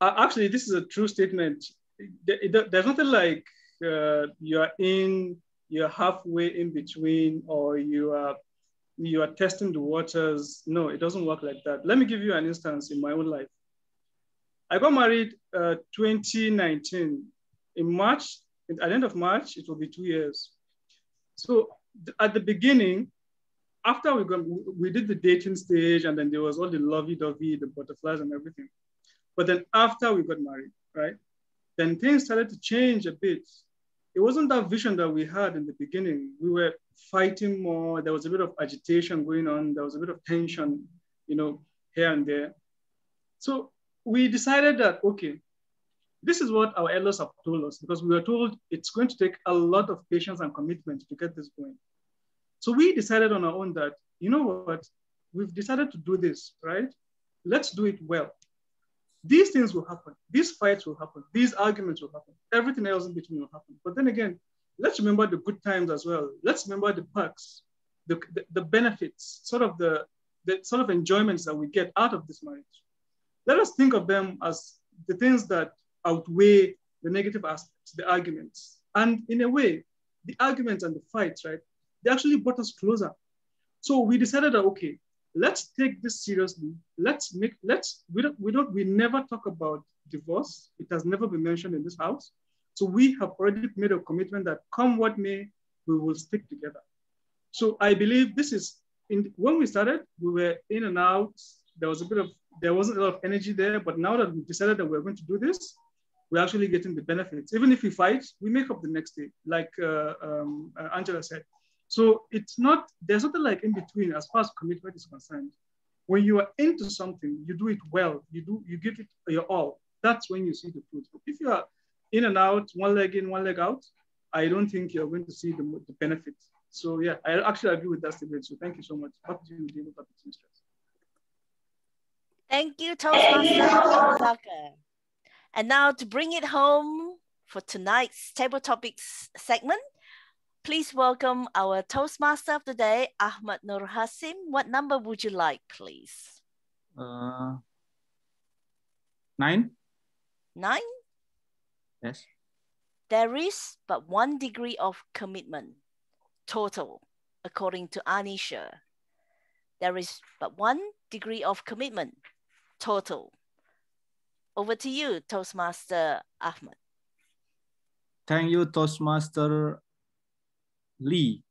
Uh, actually, this is a true statement. There's nothing like uh, you're in, you're halfway in between, or you are you are testing the waters. No, it doesn't work like that. Let me give you an instance in my own life. I got married uh, 2019. In March, at the end of March, it will be two years. So at the beginning, after we got, we did the dating stage and then there was all the lovey-dovey, the butterflies and everything. But then after we got married, right? Then things started to change a bit. It wasn't that vision that we had in the beginning. We were fighting more. There was a bit of agitation going on. There was a bit of tension, you know, here and there. So we decided that, okay, this is what our elders have told us because we were told it's going to take a lot of patience and commitment to get this going. So we decided on our own that, you know what, we've decided to do this, right? Let's do it well. These things will happen. These fights will happen. These arguments will happen. Everything else in between will happen. But then again, let's remember the good times as well. Let's remember the perks, the, the, the benefits, sort of the, the sort of enjoyments that we get out of this marriage. Let us think of them as the things that outweigh the negative aspects, the arguments. And in a way, the arguments and the fights, right, they actually brought us closer. So we decided that, okay, let's take this seriously. Let's make, let's, we don't, we don't, we never talk about divorce. It has never been mentioned in this house. So we have already made a commitment that come what may, we will stick together. So I believe this is, in, when we started, we were in and out. There was a bit of, there wasn't a lot of energy there, but now that we decided that we're going to do this, we're actually getting the benefits. Even if we fight, we make up the next day, like uh, um, uh, Angela said. So it's not, there's nothing like in between as far as commitment is concerned. When you are into something, you do it well, you do, you give it your all. That's when you see the fruit. If you are in and out, one leg in, one leg out, I don't think you're going to see the, the benefits. So yeah, I actually agree with that statement. So thank you so much. Back to you, David, Thank you, Toastmaster And now to bring it home for tonight's table topics segment, please welcome our Toastmaster of the day, Ahmad Nur Hasim. What number would you like, please? Uh, nine. Nine? Yes. There is but one degree of commitment total, according to Anisha. There is but one degree of commitment total. Over to you, Toastmaster Ahmad. Thank you, Toastmaster Lee.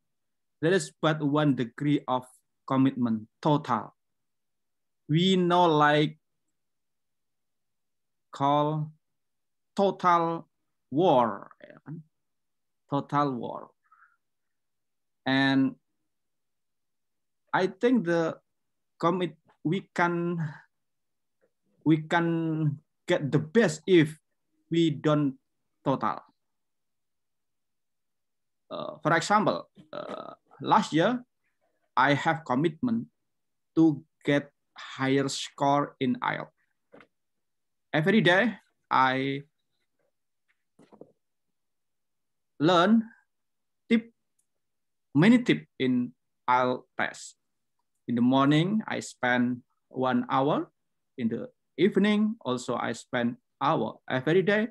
There is but one degree of commitment total. We know like call total war, total war. And I think the commit we can we can get the best if we don't total. Uh, for example, uh, last year I have commitment to get higher score in IELTS. Every day I learn tip many tip in IELTS test. In the morning, I spend one hour. In the evening, also I spend hour. Every day,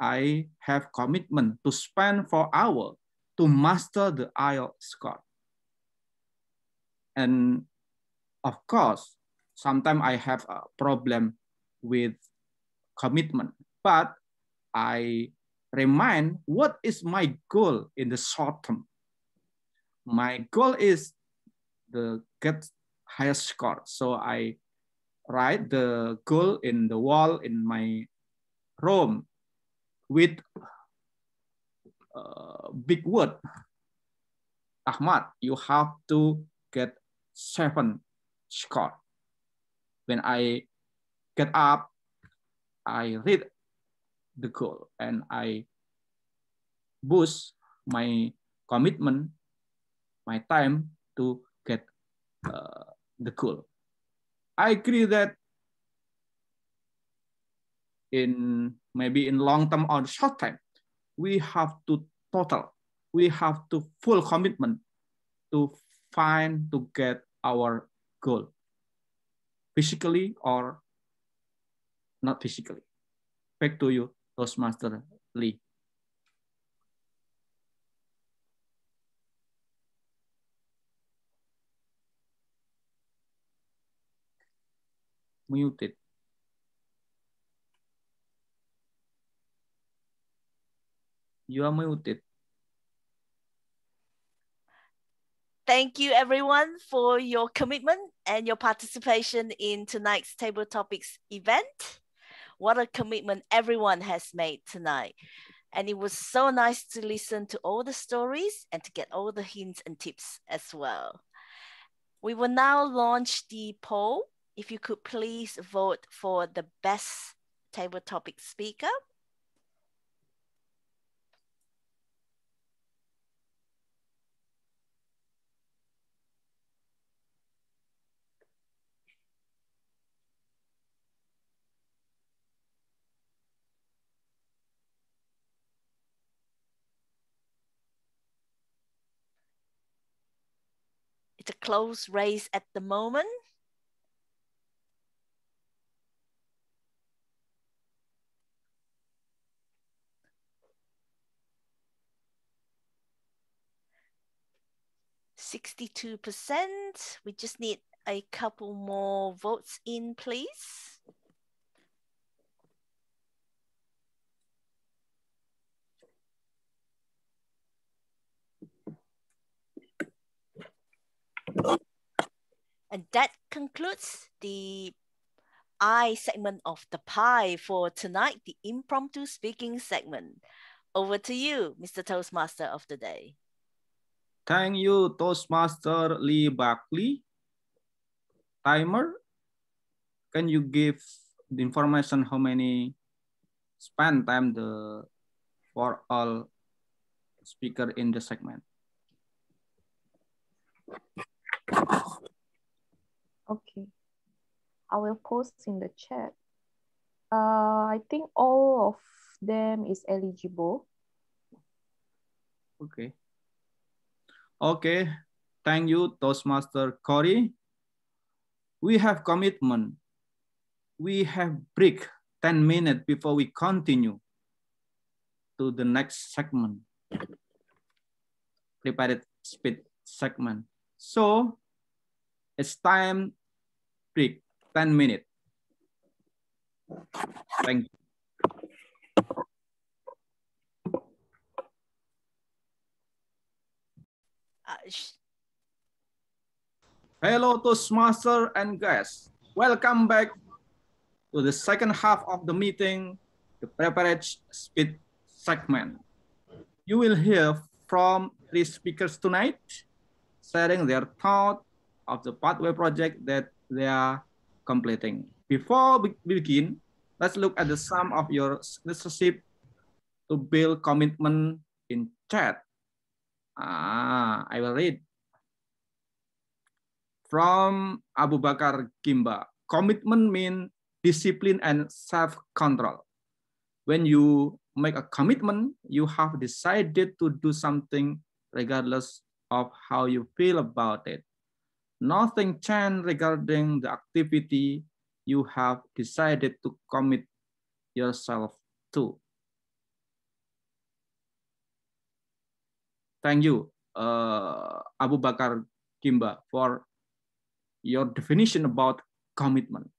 I have commitment to spend four hour to master the IELTS score. And of course, sometimes I have a problem with commitment, but I remind what is my goal in the short term. My goal is the get highest score. So I write the goal in the wall in my room with uh, big word. Ahmad, you have to get seven score. When I get up, I read the goal and I boost my commitment, my time to get uh, the goal. I agree that in maybe in long term or short time, we have to total, we have to full commitment to find to get our goal, physically or not physically. Back to you. Toastmaster Lee. Muted. You are muted. Thank you everyone for your commitment and your participation in tonight's Table Topics event. What a commitment everyone has made tonight. And it was so nice to listen to all the stories and to get all the hints and tips as well. We will now launch the poll if you could please vote for the best table topic speaker. It's a close race at the moment. Sixty-two percent. We just need a couple more votes in, please. And that concludes the I segment of the pie for tonight, the impromptu speaking segment. Over to you, Mr. Toastmaster of the day. Thank you, Toastmaster Lee Buckley. Timer, can you give the information how many span time the for all speaker in the segment? Okay. I will post in the chat. Uh, I think all of them is eligible. Okay. Okay. Thank you, Toastmaster Corey. We have commitment. We have break 10 minutes before we continue to the next segment. Prepared speed segment. So it's time break 10 minutes. Thank you. Uh, Hello Toastmaster and guests. Welcome back to the second half of the meeting, the preparatory speed segment. You will hear from three speakers tonight, sharing their thought of the pathway project that they are completing. Before we begin, let's look at the sum of your leadership to build commitment in chat. Ah, I will read. From Abu Bakar Kimba, commitment means discipline and self-control. When you make a commitment, you have decided to do something regardless of how you feel about it. Nothing changed regarding the activity you have decided to commit yourself to. Thank you, uh, Abu Bakar Kimba, for your definition about commitment.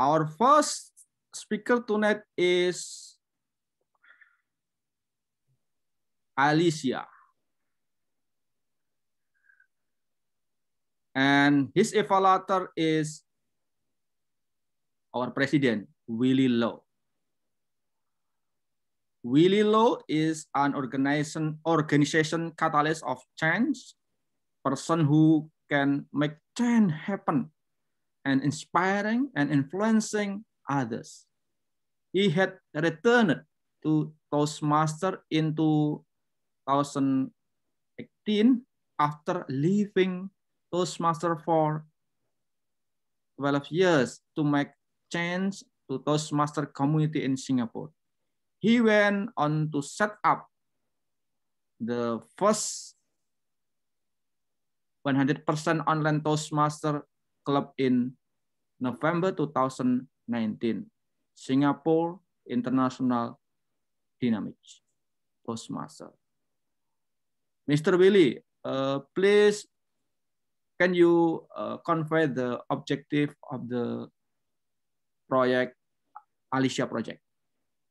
Our first speaker tonight is Alicia. And his evaluator is our president, Willie Low. Willie Low is an organization, organization catalyst of change, person who can make change happen and inspiring and influencing others. He had returned to Toastmaster in 2018 after leaving Toastmaster for 12 years to make change to Toastmaster community in Singapore. He went on to set up the first 100% online Toastmaster club in November 2019, Singapore International Dynamics Toastmaster. Mr. Willie, uh, please can you uh, convey the objective of the project, Alicia project?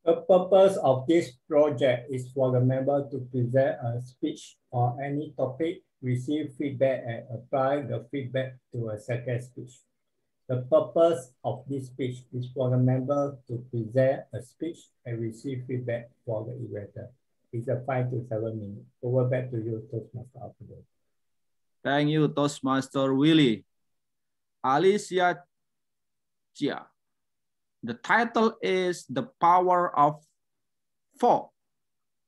The purpose of this project is for the member to present a speech on any topic, receive feedback and apply the feedback to a second speech. The purpose of this speech is for the member to present a speech and receive feedback for the eventer. It's a five to seven minutes. Over back to you, Toastmaster Alfredo. Thank you, Toastmaster Willie. Alicia Chia. The title is The Power of Four,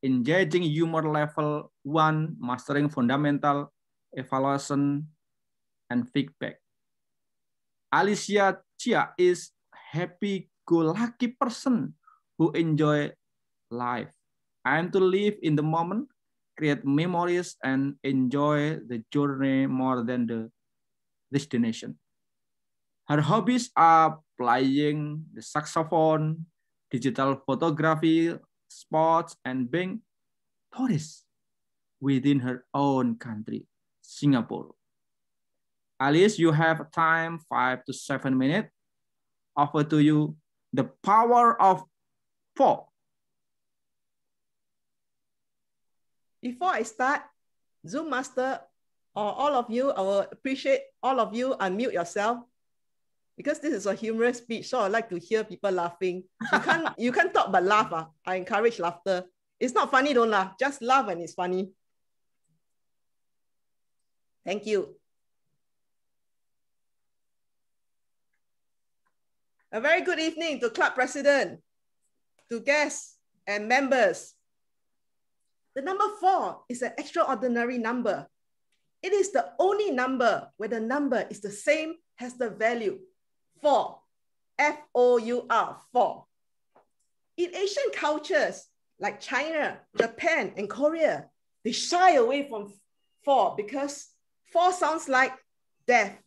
Engaging Humor Level 1, Mastering Fundamental Evaluation and Feedback. Alicia Chia is happy-go-lucky person who enjoy life. I am to live in the moment create memories, and enjoy the journey more than the destination. Her hobbies are playing the saxophone, digital photography, sports, and being tourist within her own country, Singapore. Alice, you have time, five to seven minutes. Offer to you the power of four. Before I start, Zoom Master or all of you, I will appreciate all of you unmute yourself because this is a humorous speech. So I like to hear people laughing. You can't, (laughs) you can't talk but laugh. Uh. I encourage laughter. It's not funny, don't laugh. Just laugh when it's funny. Thank you. A very good evening to club president, to guests and members. The number four is an extraordinary number. It is the only number where the number is the same as the value, four, F-O-U-R, four. In Asian cultures like China, Japan, and Korea, they shy away from four because four sounds like death.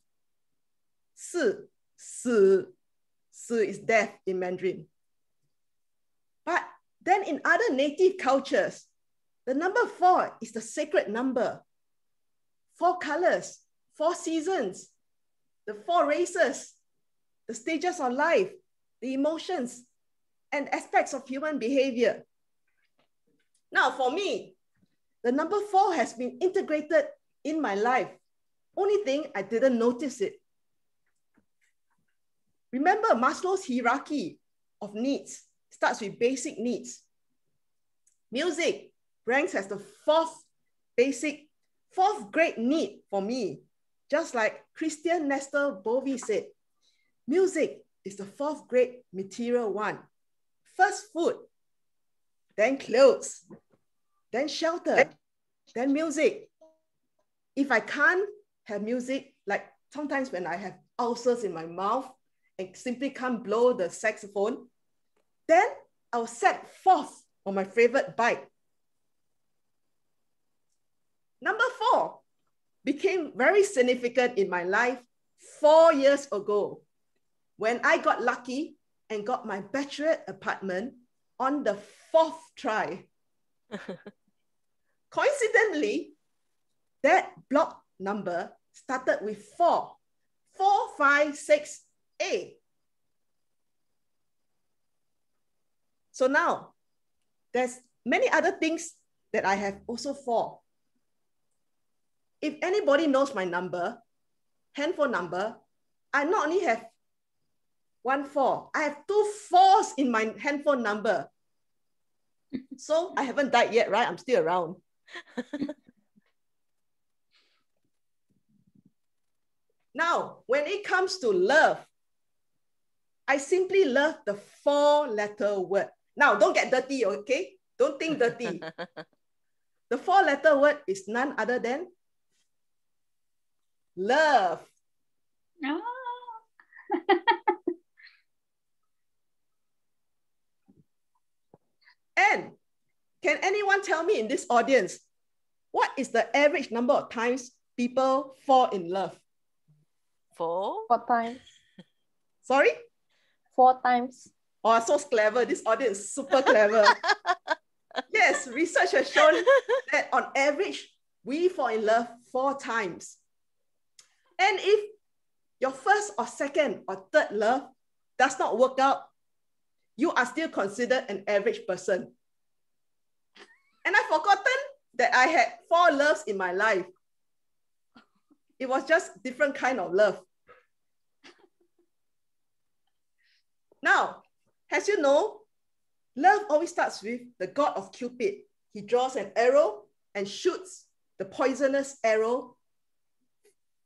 四,死 Su is death in Mandarin. But then in other native cultures, the number four is the sacred number. Four colors, four seasons, the four races, the stages of life, the emotions, and aspects of human behavior. Now, for me, the number four has been integrated in my life. Only thing I didn't notice it Remember Maslow's hierarchy of needs starts with basic needs. Music ranks as the fourth basic, fourth great need for me. Just like Christian Nestell Bovee said, music is the fourth great material one. First food, then clothes, then shelter, then music. If I can't have music, like sometimes when I have ulcers in my mouth, and simply can't blow the saxophone, then I'll set forth on my favorite bike. Number four became very significant in my life four years ago when I got lucky and got my bachelorette apartment on the fourth try. (laughs) Coincidentally, that block number started with four, four, five, six, a. So now, there's many other things that I have also for. If anybody knows my number, handphone number, I not only have one four, I have two fours in my handphone number. so I haven't died yet, right? I'm still around. (laughs) now, when it comes to love, I simply love the four letter word. Now, don't get dirty, okay? Don't think dirty. (laughs) the four letter word is none other than love. Oh. (laughs) and can anyone tell me in this audience what is the average number of times people fall in love? Four? Four times. (laughs) Sorry? four times. Oh, so clever. This audience super clever. (laughs) yes, research has shown that on average, we fall in love four times. And if your first or second or third love does not work out, you are still considered an average person. And I've forgotten that I had four loves in my life. It was just different kind of love. Now, as you know, love always starts with the god of Cupid. He draws an arrow and shoots the poisonous arrow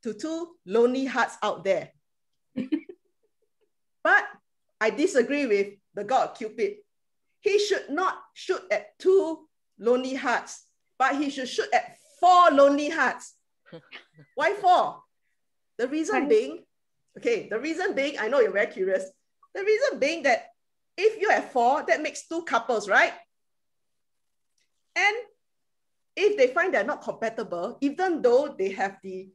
to two lonely hearts out there. (laughs) but I disagree with the god Cupid. He should not shoot at two lonely hearts, but he should shoot at four lonely hearts. (laughs) Why four? The reason being, okay, the reason being, I know you're very curious. The reason being that if you have four, that makes two couples, right? And if they find they're not compatible, even though they have the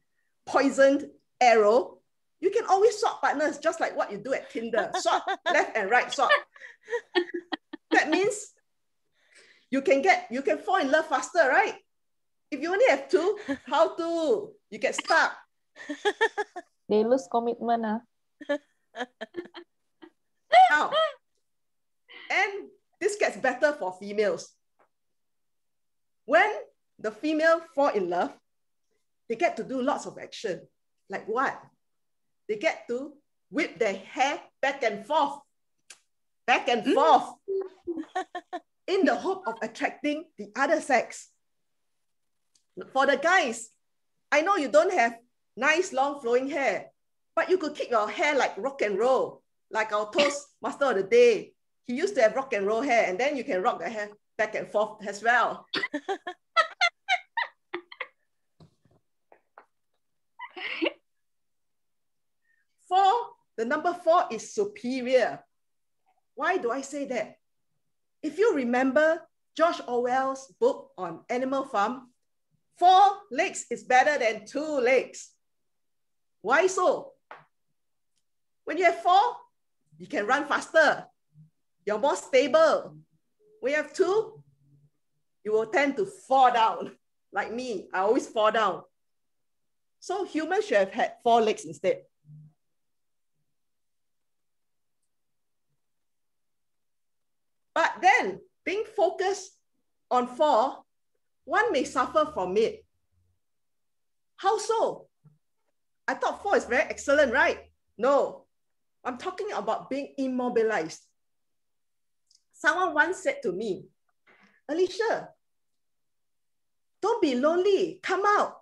poisoned arrow, you can always swap partners, just like what you do at Tinder. (laughs) Swap left and right, swap. (laughs) that means you can get you can fall in love faster, right? If you only have two, how to? You get stuck. They lose commitment. Ah. (laughs) Huh? now, and this gets better for females. When the female fall in love, they get to do lots of action. Like what? They get to whip their hair back and forth, back and mm. forth, (laughs) in the hope of attracting the other sex. For the guys, I know you don't have nice long flowing hair, but you could keep your hair like rock and roll, like our toast (laughs) master of the day. He used to have rock and roll hair, and then you can rock the hair back and forth as well. (laughs) four, the number four is superior. Why do I say that? If you remember George Orwell's book on Animal Farm, four legs is better than two legs. Why so? When you have four, you can run faster. You're more stable. When you have two, you will tend to fall down. Like me, I always fall down. So humans should have had four legs instead. But then being focused on four, one may suffer from it. How so? I thought four is very excellent, right? No, I'm talking about being immobilized. Someone once said to me, Alicia, don't be lonely, come out.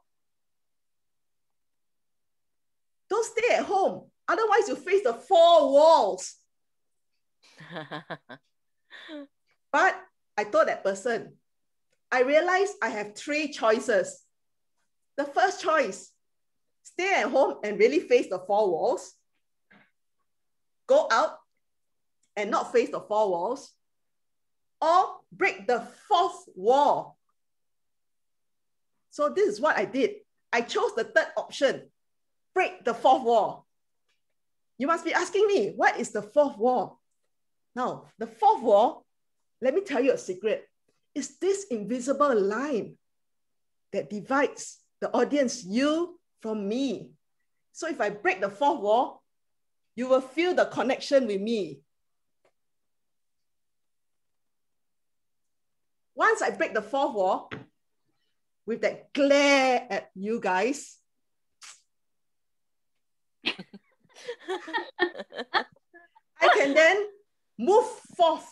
Don't stay at home, otherwise you face the four walls. (laughs) but I told that person, I realized I have three choices. The first choice, stay at home and really face the four walls. Go out and not face the four walls. Or break the fourth wall. So this is what I did. I chose the third option, break the fourth wall. You must be asking me, what is the fourth wall? Now, the fourth wall, let me tell you a secret, is this invisible line that divides the audience, you from me. So if I break the fourth wall, you will feel the connection with me. Once I break the fourth wall, with that glare at you guys, (laughs) I can then move forth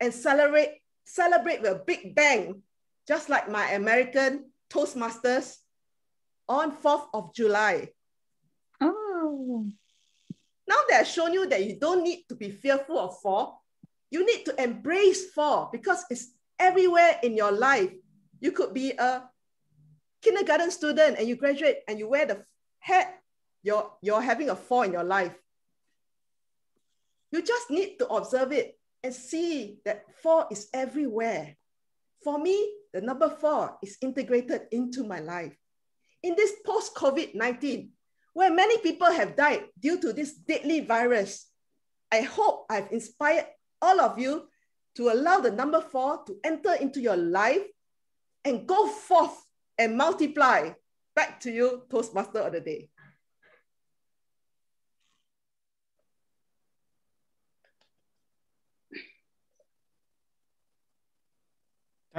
and celebrate, celebrate with a big bang, just like my American Toastmasters on 4th of July. Oh. Now that I've shown you that you don't need to be fearful of fall, you need to embrace fall because it's everywhere in your life. You could be a kindergarten student and you graduate and you wear the hat, you're, you're having a fall in your life. You just need to observe it and see that four is everywhere. For me, the number four is integrated into my life. In this post COVID 19, where many people have died due to this deadly virus, I hope I've inspired all of you to allow the number four to enter into your life and go forth and multiply. Back to you, Toastmaster of the day.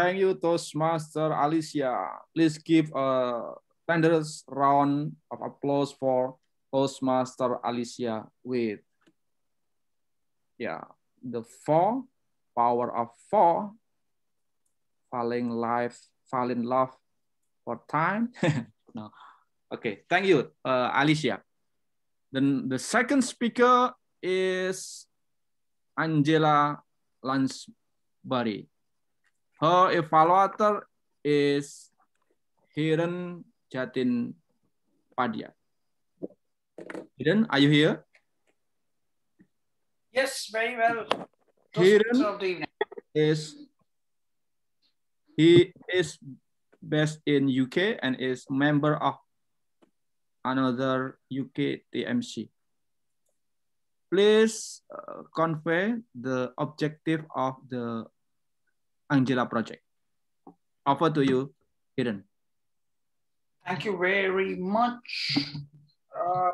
Thank you, Toastmaster Alicia. Please give a thunderous round of applause for Toastmaster Alicia with yeah, the four, power of four, falling life, fall in love for time. (laughs) no. Okay, thank you, uh, Alicia. Then the second speaker is Angela Lansbury. Her evaluator is Hiren Jatin Padya. Hiren, are you here? Yes, very well. Hiren is he is based in UK and is member of another UK TMC. Please uh, convey the objective of the Angela project. Over to you, Kiran. Thank you very much. Uh,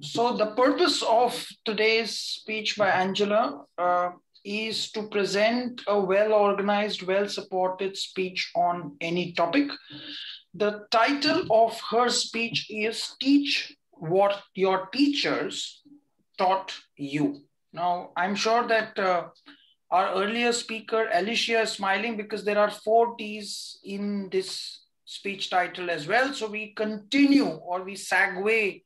so the purpose of today's speech by Angela uh, is to present a well-organized, well-supported speech on any topic. The title of her speech is Teach What Your Teachers Taught You. Now, I'm sure that uh, our earlier speaker, Alicia, is smiling because there are four T's in this speech title as well. So we continue or we segue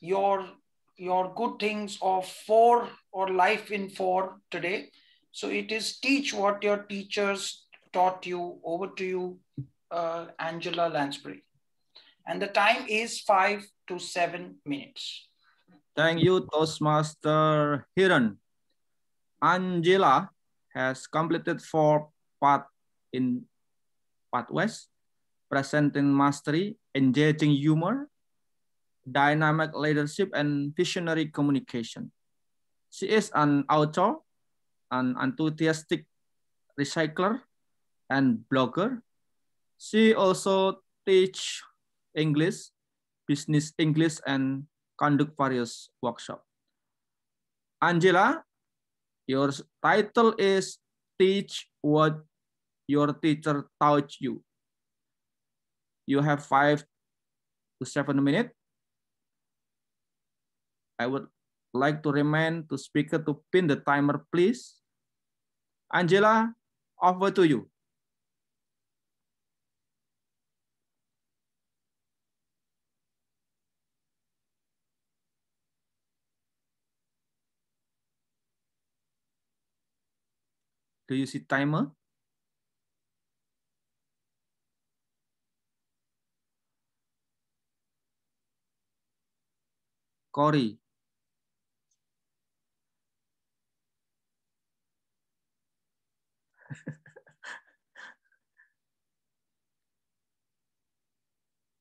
your, your good things of four or life in four today. So it is teach what your teachers taught you. Over to you, uh, Angela Lansbury. And the time is five to seven minutes. Thank you, Toastmaster Hiran. Angela has completed four part in pathways, presenting mastery, engaging humor, dynamic leadership, and visionary communication. She is an author an enthusiastic recycler and blogger. She also teach English, business English, and conduct various workshops. Angela, your title is Teach What Your Teacher Taught You. You have five to seven minutes. I would like to remind the speaker to pin the timer, please. Angela, over to you. Do you see timer? Corey. (laughs)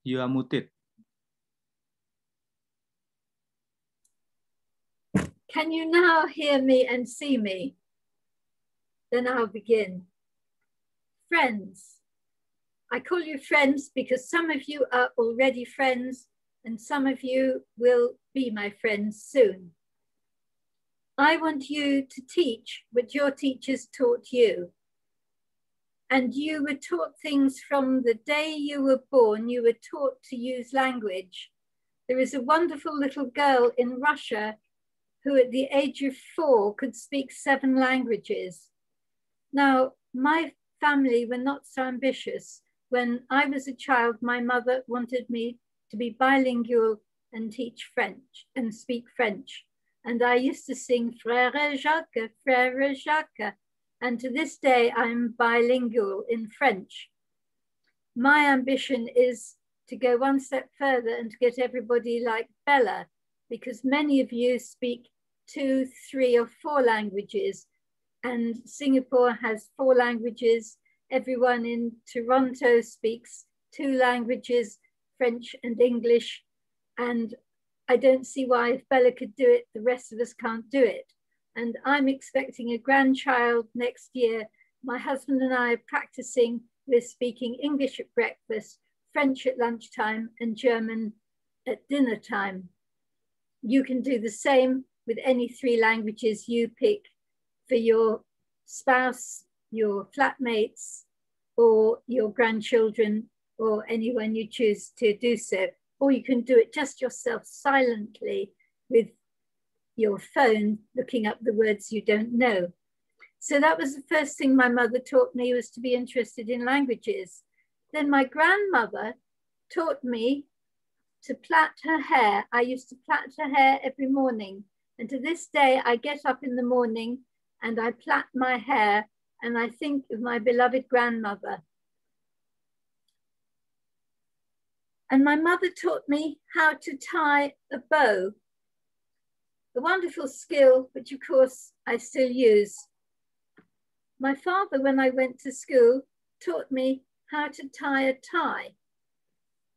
you are muted. Can you now hear me and see me? Then I'll begin. Friends. I call you friends because some of you are already friends and some of you will be my friends soon. I want you to teach what your teachers taught you. And you were taught things from the day you were born, you were taught to use language. There is a wonderful little girl in Russia who, at the age of four, could speak seven languages. Now, my family were not so ambitious. When I was a child, my mother wanted me to be bilingual and teach French and speak French. And I used to sing Frère Jacques, Frère Jacques. And to this day, I'm bilingual in French. My ambition is to go one step further and to get everybody like Bella, because many of you speak two, three, or four languages. And Singapore has four languages. Everyone in Toronto speaks two languages, French and English. And I don't see why if Bella could do it, the rest of us can't do it. And I'm expecting a grandchild next year. My husband and I are practicing. We're speaking English at breakfast, French at lunchtime, and German at dinner time. You can do the same with any three languages you pick for your spouse, your flatmates, or your grandchildren, or anyone you choose to do so or you can do it just yourself silently with your phone, looking up the words you don't know. So that was the first thing my mother taught me was to be interested in languages. Then my grandmother taught me to plait her hair. I used to plait her hair every morning. And to this day, I get up in the morning and I plait my hair and I think of my beloved grandmother And my mother taught me how to tie a bow, a wonderful skill, which of course I still use. My father, when I went to school, taught me how to tie a tie.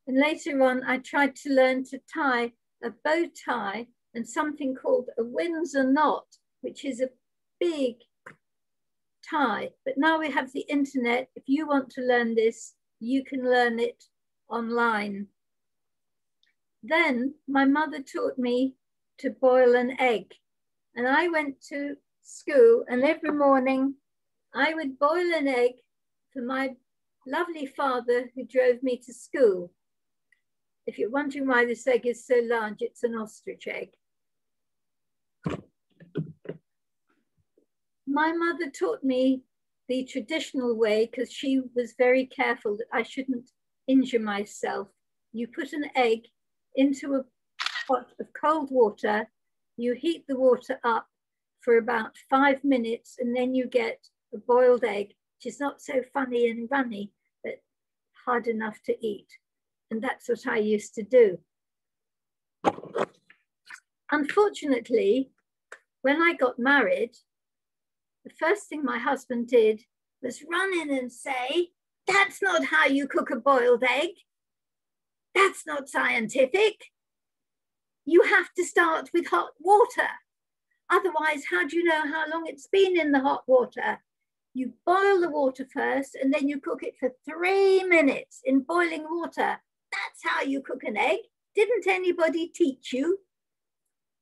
And later on, I tried to learn to tie a bow tie and something called a Windsor knot, which is a big tie. But now we have the internet. If you want to learn this, you can learn it online. Then my mother taught me to boil an egg. And I went to school and every morning I would boil an egg for my lovely father who drove me to school. If you're wondering why this egg is so large, it's an ostrich egg. My mother taught me the traditional way because she was very careful that I shouldn't injure myself. You put an egg into a pot of cold water, you heat the water up for about five minutes, and then you get a boiled egg, which is not so funny and runny, but hard enough to eat. And that's what I used to do. Unfortunately, when I got married, the first thing my husband did was run in and say, That's not how you cook a boiled egg. That's not scientific. You have to start with hot water. Otherwise, how do you know how long it's been in the hot water? You boil the water first and then you cook it for three minutes in boiling water. That's how you cook an egg. Didn't anybody teach you?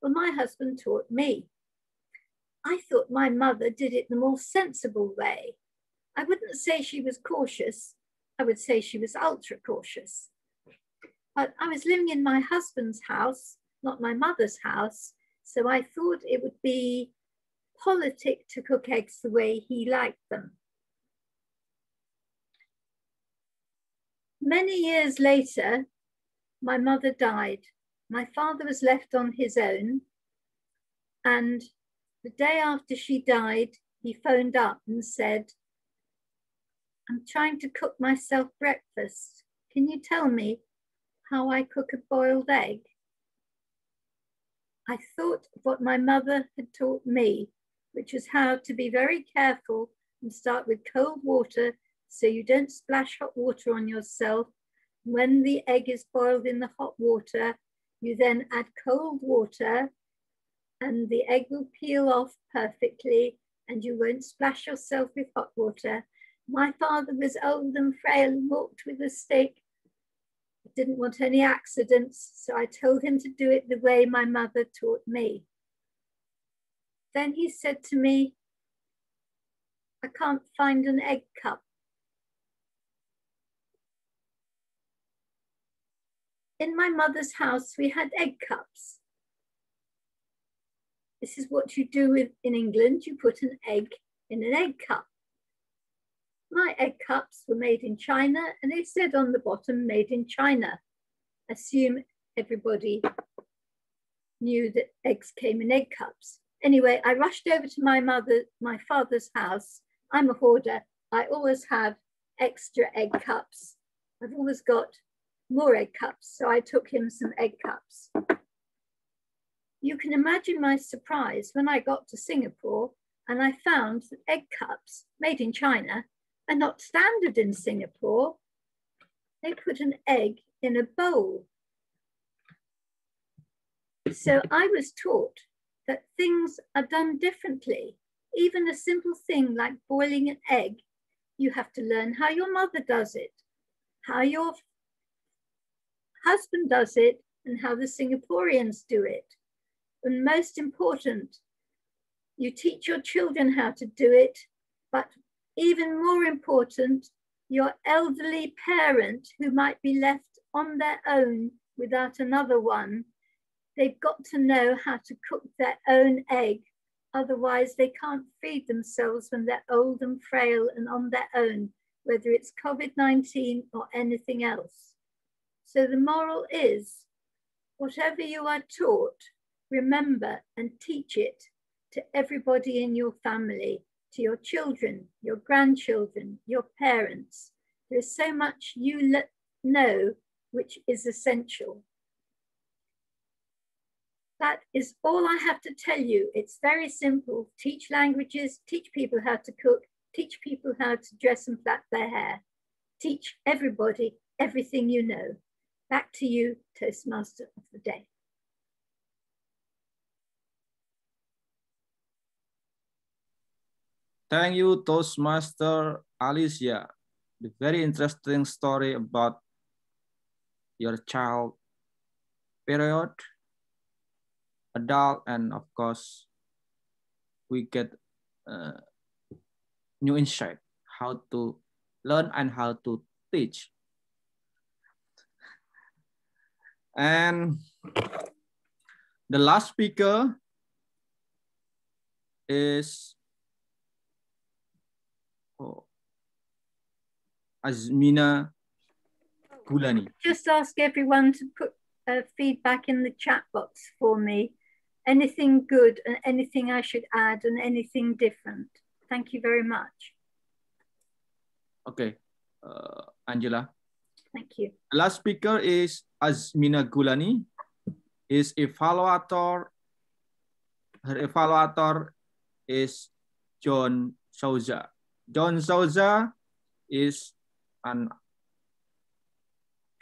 Well, my husband taught me. I thought my mother did it the more sensible way. I wouldn't say she was cautious, I would say she was ultra cautious. But I was living in my husband's house, not my mother's house, so I thought it would be politic to cook eggs the way he liked them. Many years later, my mother died. My father was left on his own, and the day after she died, he phoned up and said, I'm trying to cook myself breakfast. Can you tell me how I cook a boiled egg? I thought of what my mother had taught me, which was how to be very careful and start with cold water so you don't splash hot water on yourself. When the egg is boiled in the hot water, you then add cold water and the egg will peel off perfectly and you won't splash yourself with hot water. My father was old and frail and walked with a stick. I didn't want any accidents, so I told him to do it the way my mother taught me. Then he said to me, I can't find an egg cup. In my mother's house, we had egg cups. This is what you do with, in England. You put an egg in an egg cup. My egg cups were made in China and they said on the bottom, made in China. Assume everybody knew that eggs came in egg cups. Anyway, I rushed over to my mother, my father's house. I'm a hoarder. I always have extra egg cups. I've always got more egg cups. So I took him some egg cups. You can imagine my surprise when I got to Singapore and I found that egg cups made in China are not standard in Singapore. They put an egg in a bowl. So I was taught that things are done differently. Even a simple thing like boiling an egg, you have to learn how your mother does it, how your husband does it, and how the Singaporeans do it. And most important, you teach your children how to do it, but even more important, your elderly parent who might be left on their own without another one, they've got to know how to cook their own egg. Otherwise, they can't feed themselves when they're old and frail and on their own, whether it's COVID 19 or anything else. So the moral is whatever you are taught, remember and teach it to everybody in your family, to your children, your grandchildren, your parents. There's so much you know which is essential. That is all I have to tell you. It's very simple. Teach languages, teach people how to cook, teach people how to dress and plait their hair. Teach everybody everything you know. Back to you, Toastmaster of the day. Thank you, Toastmaster Alicia. The very interesting story about your child period, adult, and of course, we get uh, new insight how to learn and how to teach. And the last speaker is Azmina Gulani. Just ask everyone to put uh, feedback in the chat box for me. Anything good and anything I should add and anything different. Thank you very much. Okay, uh, Angela. Thank you. The last speaker is Azmina Gulani. His evaluator, her evaluator is John Souza. John Souza is an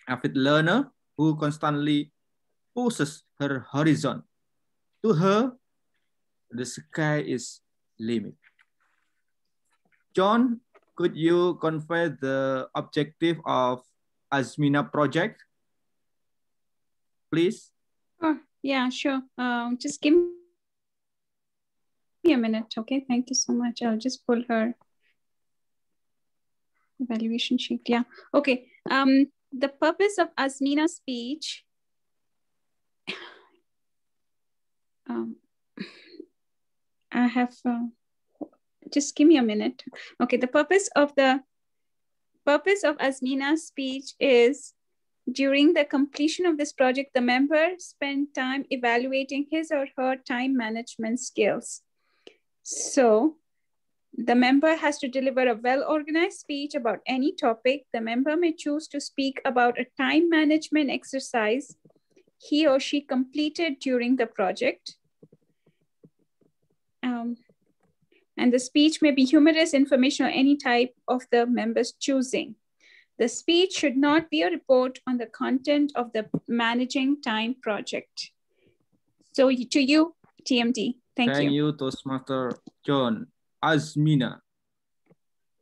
avid learner who constantly pushes her horizon. To her, the sky is limit. John, could you convey the objective of Azmina project, please? Oh, yeah, sure. Um, just give me a minute, okay? Thank you so much. I'll just pull her evaluation sheet. Yeah, okay. Um, the purpose of Azmina's speech (sighs) um, (sighs) I have, uh, just give me a minute. Okay, the purpose of the purpose of Azmina's speech is during the completion of this project, the member spent time evaluating his or her time management skills. So the member has to deliver a well-organized speech about any topic. The member may choose to speak about a time management exercise he or she completed during the project. Um, and the speech may be humorous, information, or any type of the member's choosing. The speech should not be a report on the content of the managing time project. So to you, TMD, thank, thank you. you, Toastmaster John. Azmina.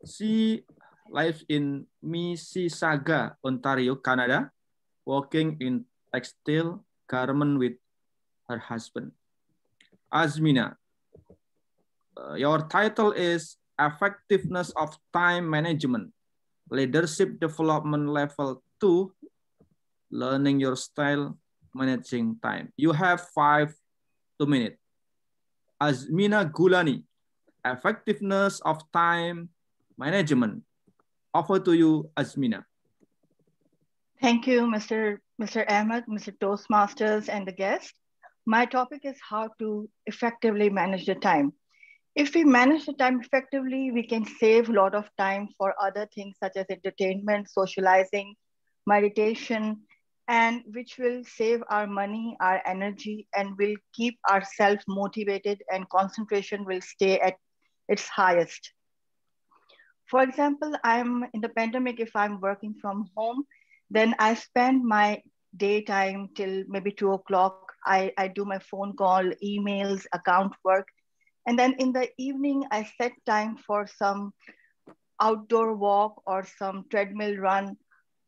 She lives in Mississauga, Ontario, Canada, working in textile garment with her husband. Azmina, uh, your title is Effectiveness of Time Management, Leadership Development Level 2, Learning Your Style, Managing Time. You have five, two minutes. Azmina Gulani, Effectiveness of Time Management. Offer to you, Azmina. Thank you, Mr. Mr. Ahmad, Mr. Toastmasters, and the guest. My topic is how to effectively manage the time. If we manage the time effectively, we can save a lot of time for other things such as entertainment, socializing, meditation, and which will save our money, our energy, and will keep ourselves motivated and concentration will stay at its highest. For example, I'm in the pandemic, if I'm working from home, then I spend my daytime till maybe two o'clock. I, I do my phone call, emails, account work, and then in the evening, I set time for some outdoor walk or some treadmill run.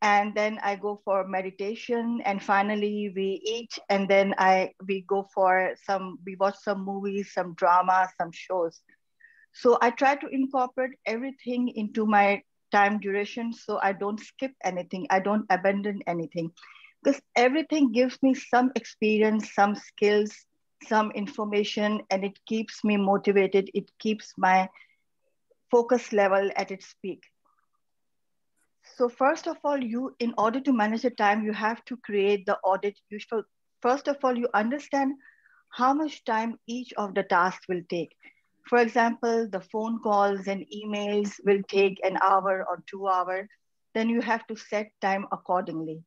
And then I go for meditation. And finally, we eat. And then I we go for some, we watch some movies, some drama, some shows. So I try to incorporate everything into my time duration so I don't skip anything. I don't abandon anything because everything gives me some experience, some skills, some information and it keeps me motivated. It keeps my focus level at its peak. So first of all, you, in order to manage the time, you have to create the audit. You should, first of all, you understand how much time each of the tasks will take. For example, the phone calls and emails will take an hour or two hours. Then you have to set time accordingly.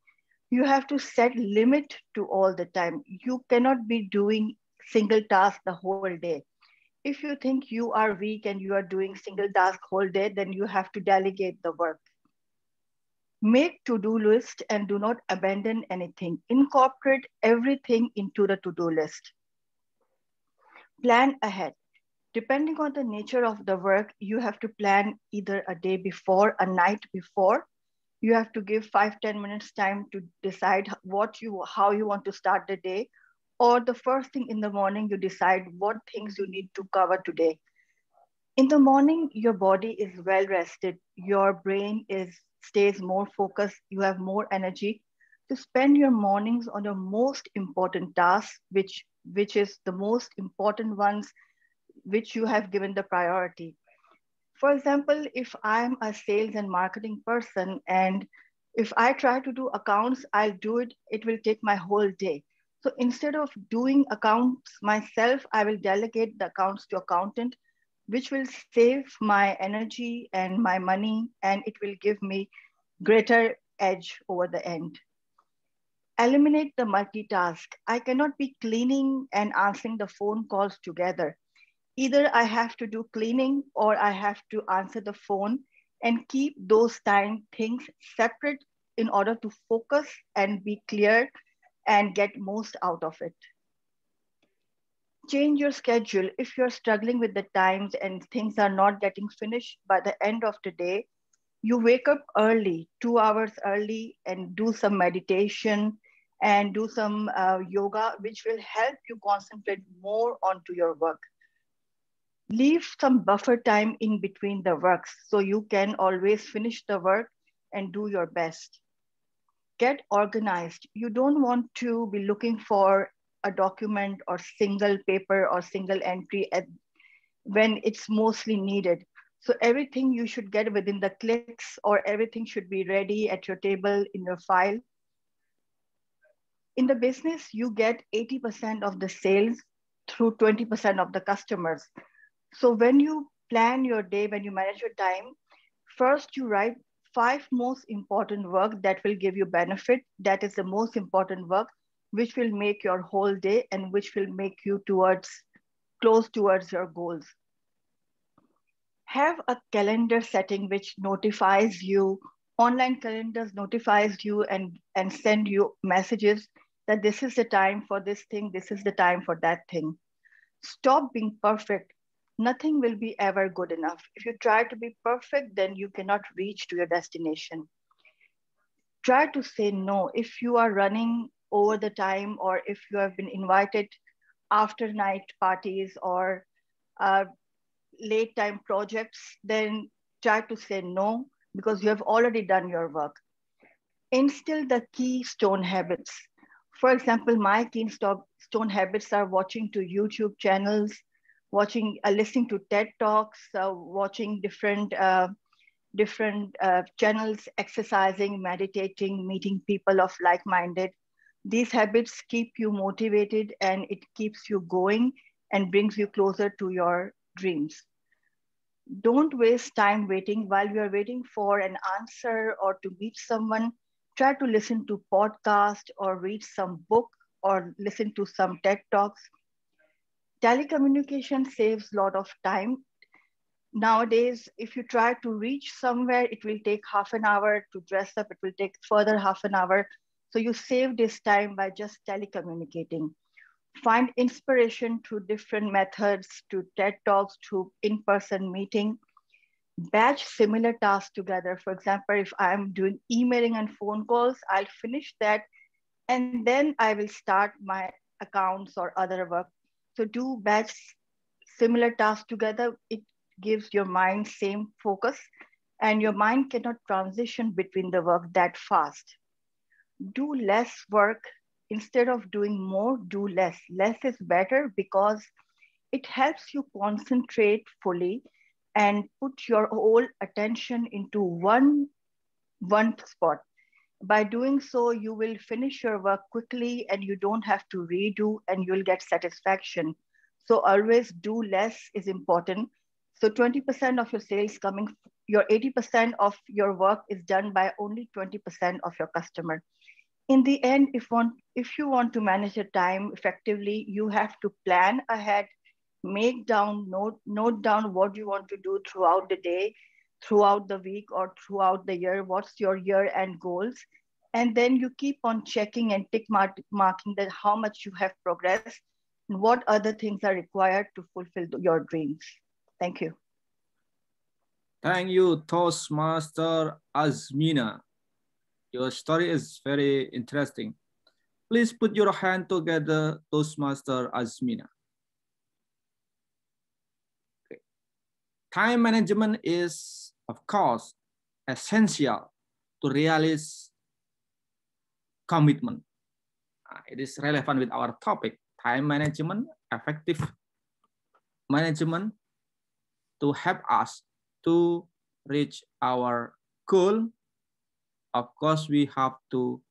You have to set limit to all the time. You cannot be doing single task the whole day. If you think you are weak and you are doing single task whole day, then you have to delegate the work. Make to-do list and do not abandon anything. Incorporate everything into the to-do list. Plan ahead. Depending on the nature of the work, you have to plan either a day before, a night before. You have to give five ten minutes time to decide what you, how you want to start the day. Or the first thing in the morning, you decide what things you need to cover today. In the morning, your body is well rested. Your brain is stays more focused. You have more energy to spend your mornings on your most important tasks, which which is the most important ones which you have given the priority. For example, if I'm a sales and marketing person and if I try to do accounts, I'll do it, it will take my whole day. So instead of doing accounts myself, I will delegate the accounts to accountant, which will save my energy and my money, and it will give me greater edge over the end eliminate the multitask. I cannot be cleaning and answering the phone calls together. Either I have to do cleaning or I have to answer the phone and keep those time things separate in order to focus and be clear and get most out of it. Change your schedule. If you're struggling with the times and things are not getting finished by the end of the day, you wake up early, two hours early, and do some meditation, and do some uh, yoga, which will help you concentrate more onto your work. Leave some buffer time in between the works so you can always finish the work and do your best. Get organized. You don't want to be looking for a document or single paper or single entry at, when it's mostly needed. So everything you should get within the clicks or everything should be ready at your table in your file in the business, you get 80% of the sales through 20% of the customers. So when you plan your day, when you manage your time, first you write five most important work that will give you benefit. That is the most important work, which will make your whole day and which will make you towards close towards your goals. Have a calendar setting which notifies you, online calendars notifies you and, and send you messages that this is the time for this thing, this is the time for that thing. Stop being perfect. Nothing will be ever good enough. If you try to be perfect, then you cannot reach to your destination. Try to say no. If you are running over the time or if you have been invited after night parties or uh, late time projects, then try to say no because you have already done your work. Instill the keystone habits for example, my keen stone habits are watching to YouTube channels, watching, uh, listening to TED Talks, uh, watching different, uh, different uh, channels, exercising, meditating, meeting people of like-minded. These habits keep you motivated and it keeps you going and brings you closer to your dreams. Don't waste time waiting while you are waiting for an answer or to meet someone try to listen to podcast or read some book or listen to some TED Talks. Telecommunication saves a lot of time. Nowadays, if you try to reach somewhere, it will take half an hour to dress up. It will take further half an hour. So you save this time by just telecommunicating. Find inspiration through different methods, to TED Talks, to in-person meeting batch similar tasks together. For example, if I'm doing emailing and phone calls, I'll finish that and then I will start my accounts or other work. So do batch similar tasks together. It gives your mind same focus and your mind cannot transition between the work that fast. Do less work instead of doing more, do less. Less is better because it helps you concentrate fully and put your whole attention into one, one spot. By doing so, you will finish your work quickly and you don't have to redo and you'll get satisfaction. So always do less is important. So 20% of your sales coming, your 80% of your work is done by only 20% of your customer. In the end, if, want, if you want to manage your time effectively, you have to plan ahead make down, note, note down what you want to do throughout the day, throughout the week or throughout the year? What's your year end goals? And then you keep on checking and tick mark, marking that how much you have progressed and what other things are required to fulfill your dreams. Thank you. Thank you, Toastmaster Azmina. Your story is very interesting. Please put your hand together, Toastmaster Azmina. Time management is, of course, essential to realize commitment. Uh, it is relevant with our topic, time management, effective management to help us to reach our goal. Of course, we have to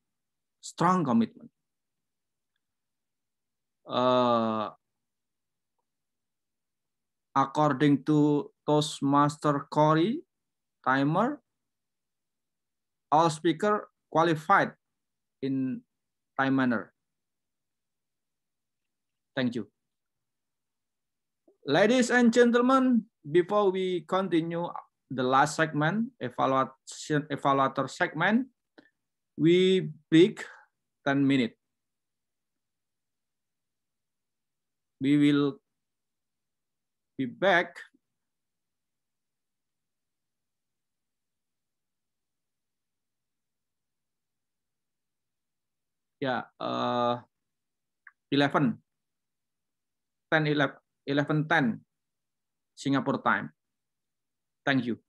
strong commitment. Uh, according to Toastmaster Corey timer, all speaker qualified in time manner. Thank you. Ladies and gentlemen, before we continue the last segment, evaluation, evaluator segment, we break 10 minutes. We will be back. Ya uh, 11 10 11 11 10 Singapore time. Thank you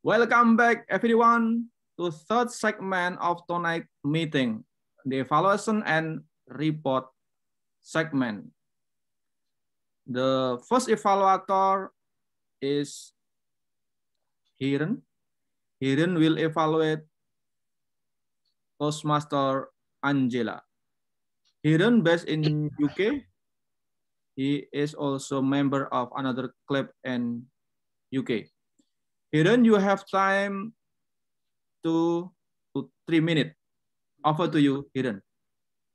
Welcome back everyone to third segment of tonight meeting, the evaluation and report segment. The first evaluator is Hiren. Hiren will evaluate Toastmaster Angela. Hiren based in UK. He is also member of another club in UK. Hiren, you have time to, to three minutes. Over to you, Hiren.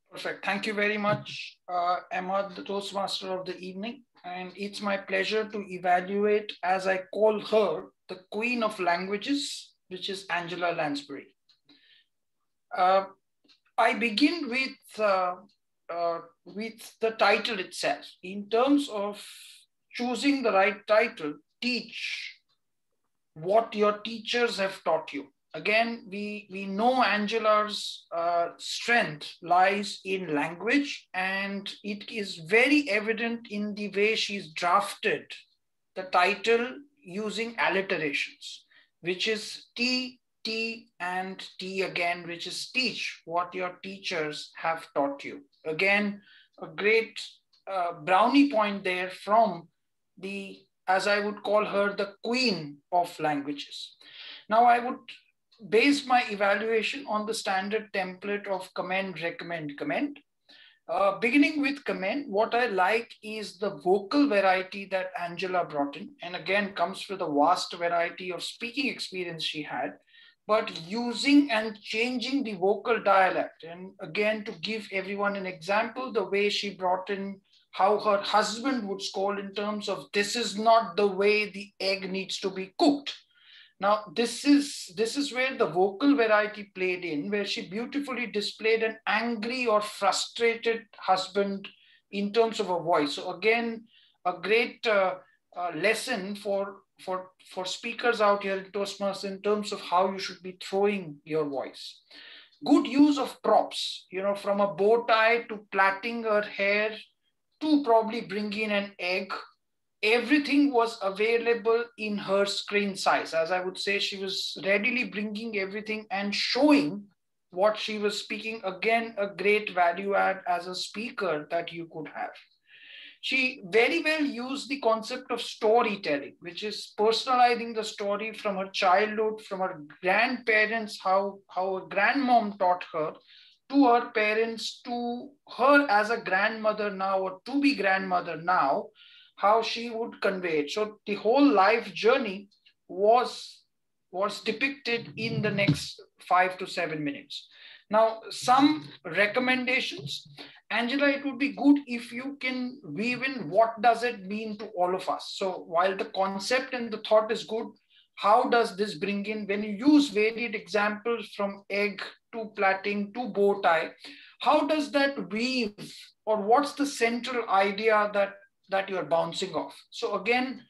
Perfect. Thank you very much, uh, Ahmad, the Toastmaster of the evening. And it's my pleasure to evaluate, as I call her, the Queen of Languages, which is Angela Lansbury. Uh, I begin with, uh, uh, with the title itself. In terms of choosing the right title, teach what your teachers have taught you again, we, we know Angela's uh, strength lies in language, and it is very evident in the way she's drafted the title using alliterations, which is T, T, and T again, which is teach what your teachers have taught you. Again, a great uh, brownie point there from the, as I would call her, the queen of languages. Now, I would base my evaluation on the standard template of commend, recommend, commend. Uh, beginning with commend, what I like is the vocal variety that Angela brought in, and again comes with a vast variety of speaking experience she had, but using and changing the vocal dialect. And again, to give everyone an example, the way she brought in how her husband would scold in terms of this is not the way the egg needs to be cooked now, this is, this is where the vocal variety played in, where she beautifully displayed an angry or frustrated husband in terms of a voice. So again, a great uh, uh, lesson for, for, for speakers out here in Toastmasters in terms of how you should be throwing your voice. Good use of props, you know, from a bow tie to plaiting her hair to probably bringing an egg everything was available in her screen size. As I would say, she was readily bringing everything and showing what she was speaking. Again, a great value add as a speaker that you could have. She very well used the concept of storytelling, which is personalizing the story from her childhood, from her grandparents, how, how her grandmom taught her, to her parents, to her as a grandmother now, or to be grandmother now, how she would convey it. So the whole life journey was was depicted in the next five to seven minutes. Now, some recommendations. Angela, it would be good if you can weave in what does it mean to all of us. So while the concept and the thought is good, how does this bring in, when you use varied examples from egg to plaiting to bow tie, how does that weave or what's the central idea that, that you're bouncing off? So again,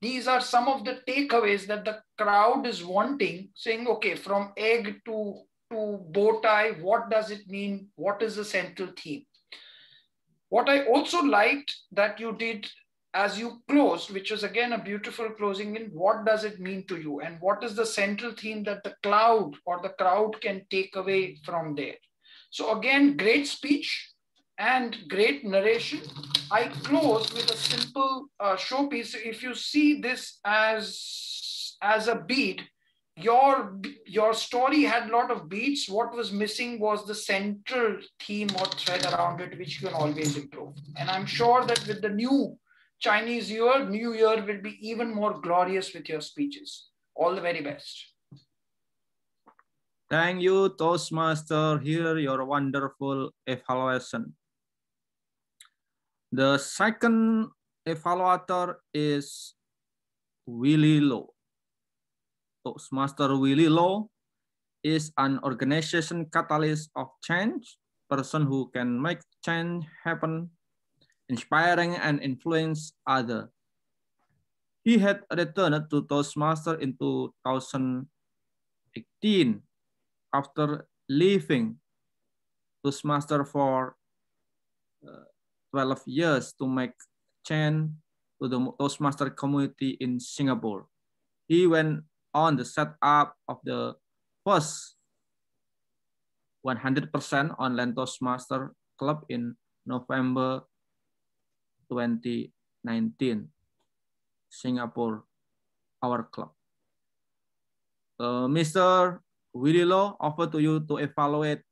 these are some of the takeaways that the crowd is wanting, saying, okay, from egg to, to bow tie, what does it mean? What is the central theme? What I also liked that you did as you closed, which was again a beautiful closing in, what does it mean to you? And what is the central theme that the cloud or the crowd can take away from there? So again, great speech and great narration. I close with a simple uh, showpiece. If you see this as, as a bead, your your story had a lot of beats what was missing was the central theme or thread around it which you can always improve and i'm sure that with the new chinese year new year will be even more glorious with your speeches. All the very best. Thank you toastmaster. Here your wonderful evaluation. The second evaluator is willie low Toastmaster Willie Low is an organization catalyst of change, person who can make change happen, inspiring and influence others. He had returned to Toastmaster in 2018 after leaving Toastmaster for uh, 12 years to make change to the Toastmaster community in Singapore. He went on the setup of the first 100% online Toastmaster Club in November 2019, Singapore, our club. Uh, Mr. Willie Low, offer to you to evaluate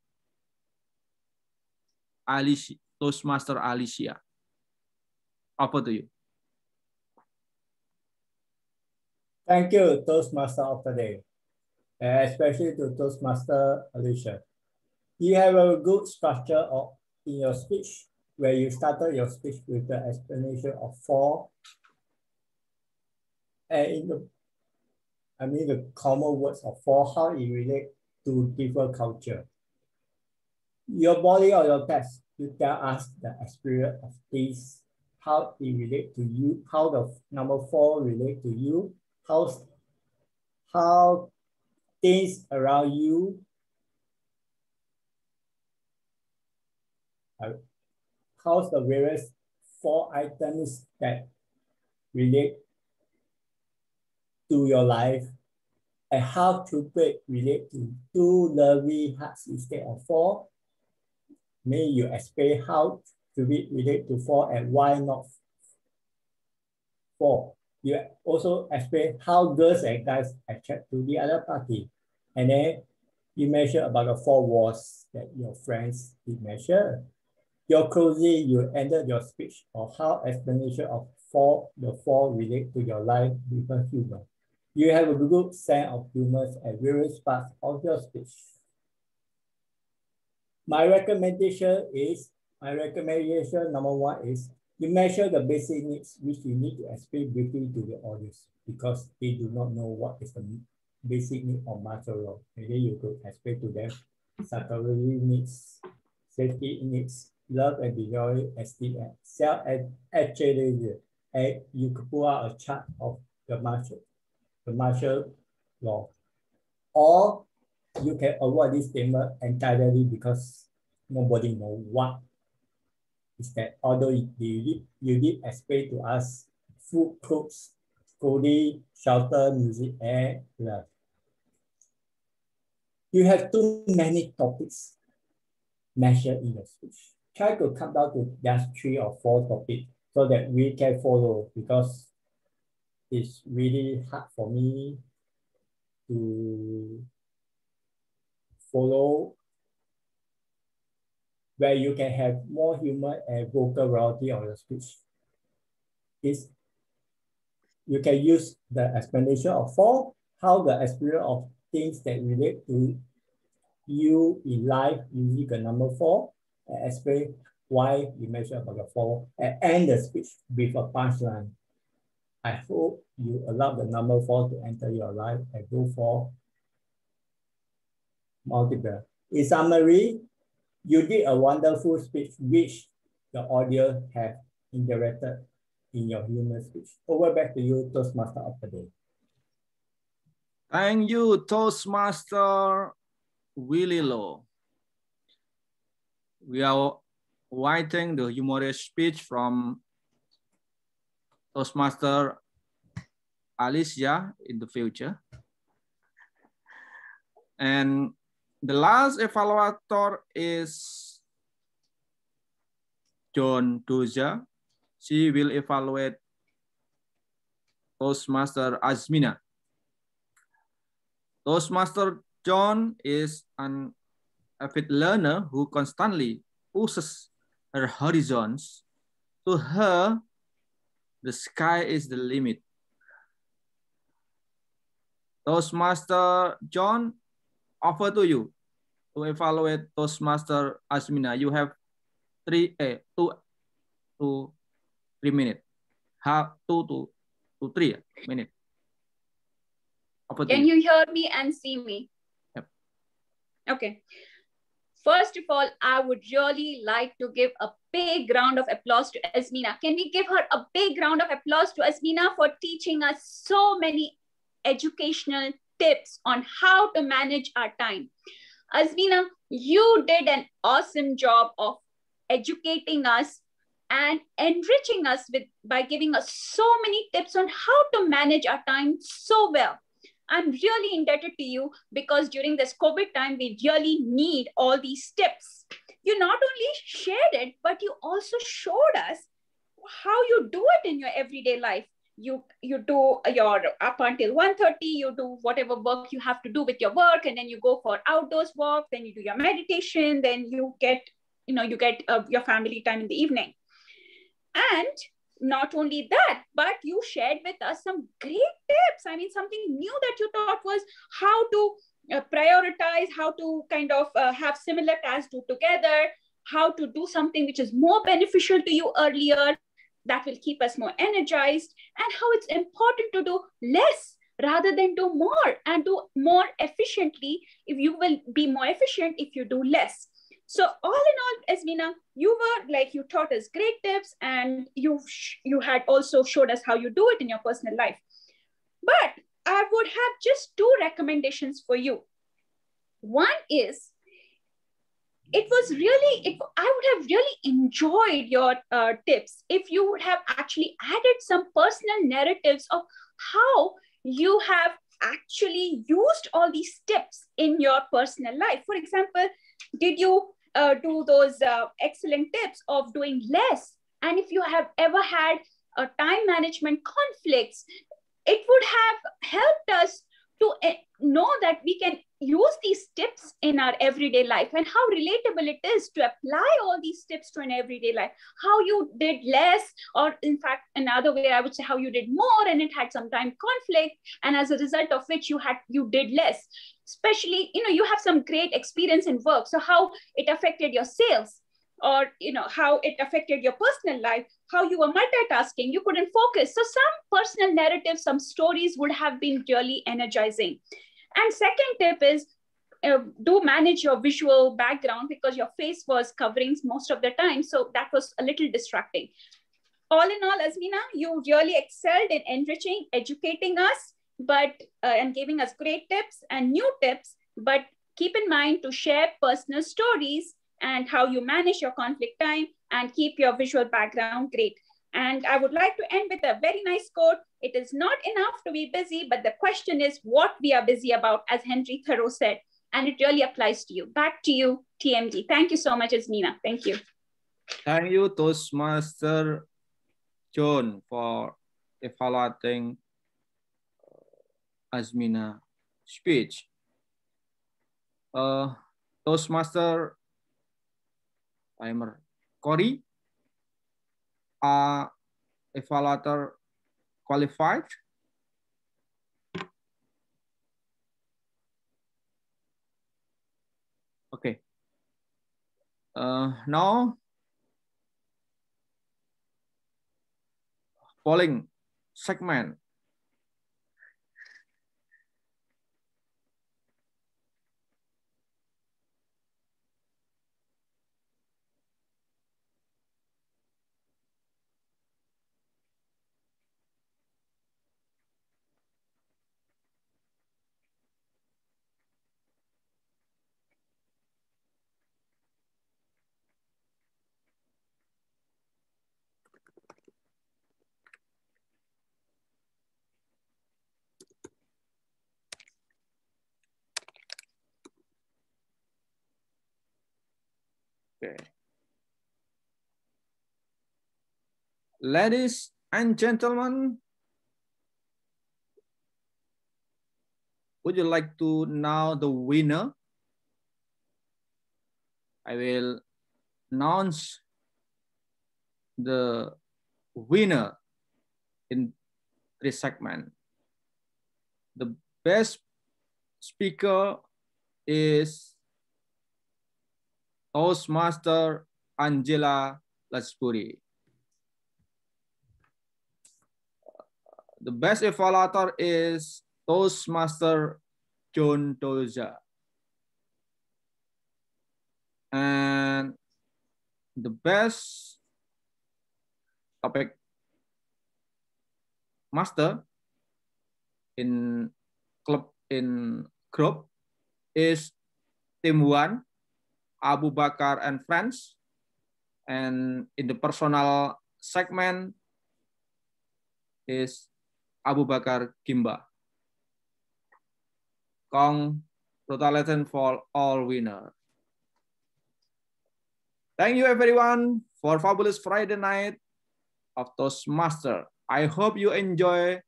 Alicia, Toastmaster Alicia. Offer to you. Thank you, Toastmaster of the day, especially to Toastmaster Alicia. You have a good structure of, in your speech where you started your speech with the explanation of four and in the I mean the common words of four, how it relate to different culture. Your body or your text, you tell us the experience of this, how it relate to you, how the number four relate to you, how, how things around you uh, how's the various four items that relate to your life and how to break relate to two lovely hearts instead of four. May you explain how to be relate to four and why not four you also explain how girls and guys attract to the other party. And then you measure about the four walls that your friends did measure. Your closing, you ended your speech or how explanation of four, the four relate to your life with humor. You have a good sense of humor at various parts of your speech. My recommendation is, my recommendation number one is you measure the basic needs which you need to explain briefly to the audience because they do not know what is the basic need of material. And then you could explain to them psychology needs, safety needs, love and belonging, esteem, and self-actualization. And eh, you could pull out a chart of the martial, the martial law. Or you can avoid this statement entirely because nobody know what is that although you did, you did explain to us food, clothes, clothing, shelter, music, and love. You have too many topics mentioned in the speech. Try to cut down to just three or four topics so that we can follow because it's really hard for me to follow where you can have more humor and vocal variety on your speech. Is you can use the explanation of four how the experience of things that relate to you in life using the number four and explain why you mentioned about the four and end the speech with a punchline. I hope you allow the number four to enter your life and go for multiple. In summary, you did a wonderful speech which the audience have interacted in your human speech. Over back to you, Toastmaster of the day. Thank you, Toastmaster Willie Low. We are writing the humorous speech from Toastmaster Alicia in the future. And the last evaluator is John Doja. She will evaluate Toastmaster Azmina. Toastmaster John is an avid learner who constantly pushes her horizons. To her, the sky is the limit. Toastmaster John, offer to you to evaluate Toastmaster Azmina. You have three, eh, two, two, three minutes. How two to to three minutes. Can you hear me and see me? Yep. Okay. First of all, I would really like to give a big round of applause to Azmina. Can we give her a big round of applause to Azmina for teaching us so many educational tips on how to manage our time? Azmina, you did an awesome job of educating us and enriching us with by giving us so many tips on how to manage our time so well. I'm really indebted to you because during this COVID time, we really need all these tips. You not only shared it, but you also showed us how you do it in your everyday life. You you do your up until 1.30, you do whatever work you have to do with your work, and then you go for outdoors walk, then you do your meditation, then you get, you know, you get uh, your family time in the evening. And not only that, but you shared with us some great tips. I mean, something new that you thought was how to uh, prioritize, how to kind of uh, have similar tasks do together, how to do something which is more beneficial to you earlier that will keep us more energized, and how it's important to do less rather than do more and do more efficiently if you will be more efficient if you do less so all in all, Azmina, you were like you taught us great tips, and you you had also showed us how you do it in your personal life. But I would have just two recommendations for you. One is it was really it, i would have really enjoyed your uh, tips if you would have actually added some personal narratives of how you have actually used all these tips in your personal life for example did you uh, do those uh, excellent tips of doing less. And if you have ever had uh, time management conflicts, it would have helped us to uh, know that we can use these tips in our everyday life and how relatable it is to apply all these tips to an everyday life. How you did less or in fact another way i would say how you did more and it had some time conflict and as a result of which you had you did less. Especially you know you have some great experience in work. So how it affected your sales or you know how it affected your personal life how you were multitasking you couldn't focus. So some personal narratives some stories would have been really energizing and second tip is uh, do manage your visual background because your face was covering most of the time. So that was a little distracting. All in all Azmina you really excelled in enriching educating us but uh, and giving us great tips and new tips. But keep in mind to share personal stories and how you manage your conflict time and keep your visual background great and i would like to end with a very nice quote. It is not enough to be busy but the question is what we are busy about as henry thoreau said. And it really applies to you. Back to you tmg thank you so much Azmina thank you. Thank you toastmaster john for evaluating Azmina speech. Uh, Toastmaster timer Cory are evaluator qualified? Okay. Uh, now, polling segment Ladies and gentlemen, would you like to know the winner? I will announce the winner in this segment. The best speaker is Toastmaster Angela Laspuri. The best evaluator is Toastmaster John Toza. And the best topic master in club in group is team one Abu Bakar and friends. And in the personal segment is Abu Bakar Kimba. Congratulations for all winner. Thank you everyone for fabulous Friday night of Toastmaster. I hope you enjoy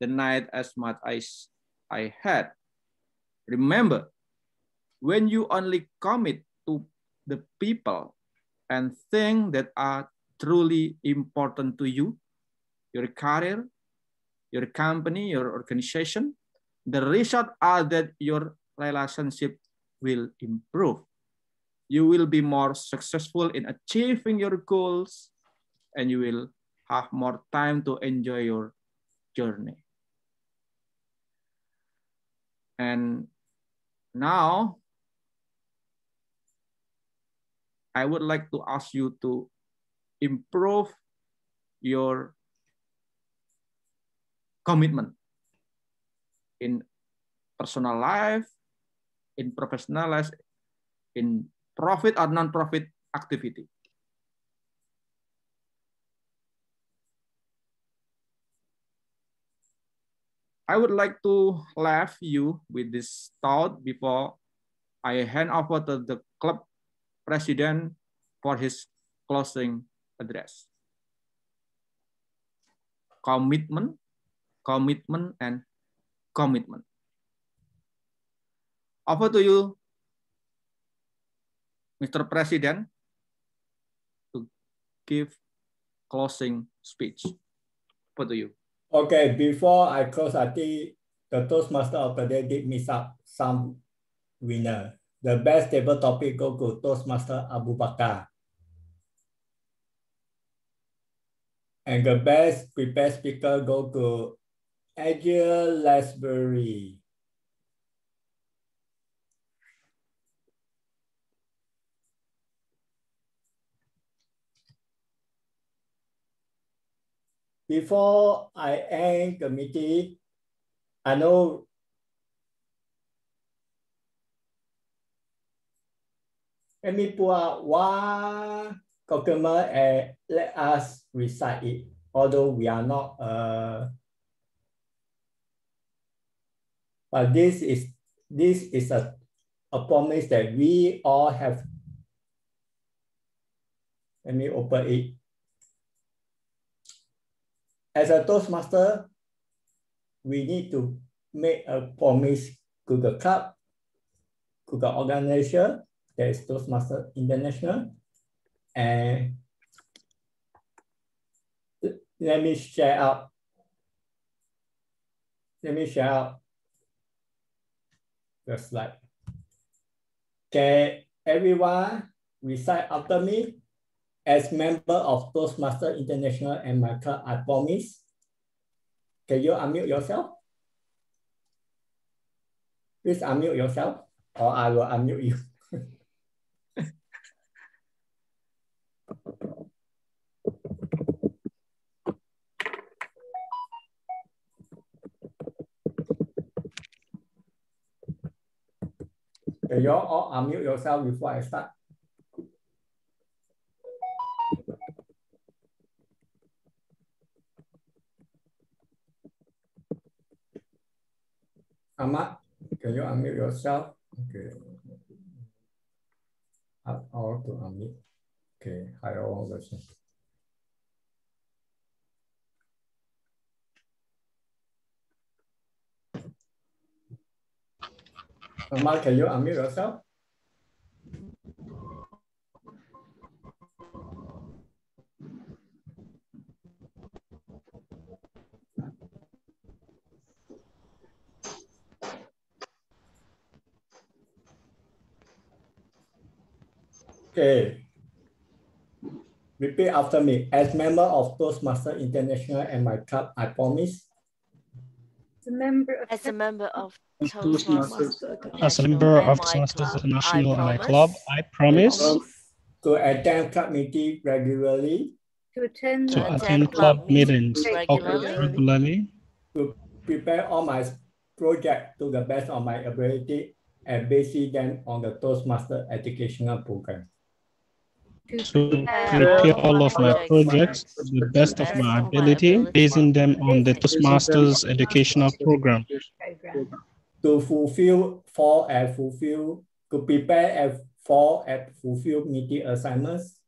the night as much as I had. Remember, when you only commit to the people and things that are truly important to you, your career, your company, your organization, the result are that your relationship will improve. You will be more successful in achieving your goals and you will have more time to enjoy your journey. And now I would like to ask you to improve your commitment in personal life, in professional life, in profit or non-profit activity. I would like to leave you with this thought before I hand over to the club president for his closing address. Commitment, commitment, and commitment. Over to you, Mr. President, to give closing speech. Over to you. Okay, before I close, I think the Toastmaster of the day did miss up some winner. The best table topic go to Toastmaster Abu Bakar. And the best prepared speaker go to Angel Lasbury. Before I end the meeting, I know Let me pull out one document and let us recite it, although we are not, uh, but this is, this is a, a promise that we all have. Let me open it. As a Toastmaster, we need to make a promise to the club, to the organization, there is Toastmaster International. And let me share out. Let me share out the slide. Can everyone recite after me? As member of Toastmaster International and my club, I promise. Can you unmute yourself? Please unmute yourself or I will unmute you. Can you all unmute yourself before I start? Ahmad, can you unmute yourself? Okay. Up all to unmute. Okay, hi all version. Ahmad, can you unmute yourself? Okay. Repeat after me. As member of Toastmaster International and my club, I promise. As a member of, As a member of Toastmasters. As a member of Toastmasters International and my club, I promise to attend club meeting regularly, to attend, to attend club meetings regularly, regularly, to prepare all my project to the best of my ability and basing them on the Toastmaster educational program. To prepare uh, all of my projects to the best of my ability, basing them on the Toastmasters educational program. To fulfill for and fulfill, to prepare and for and fulfill meeting assignments.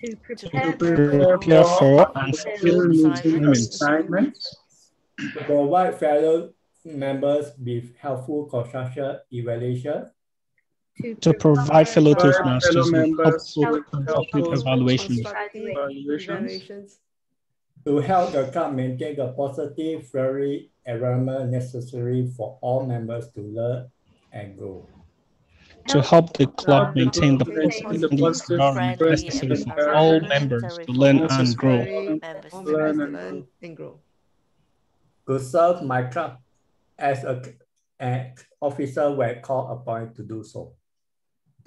to To prepare, prepare for and fulfill meeting assignments. To provide fellow members with helpful construction evaluation. To provide fellow Toastmasters with members helpful with helpful evaluations. Evaluations. To help the club maintain the positive, friendly environment necessary for all members to learn and grow. To help the club maintain the positive positive, environment necessary for all members to learn and grow. to members Learn to and learn and grow. To serve my club as a, an officer when called upon to do so.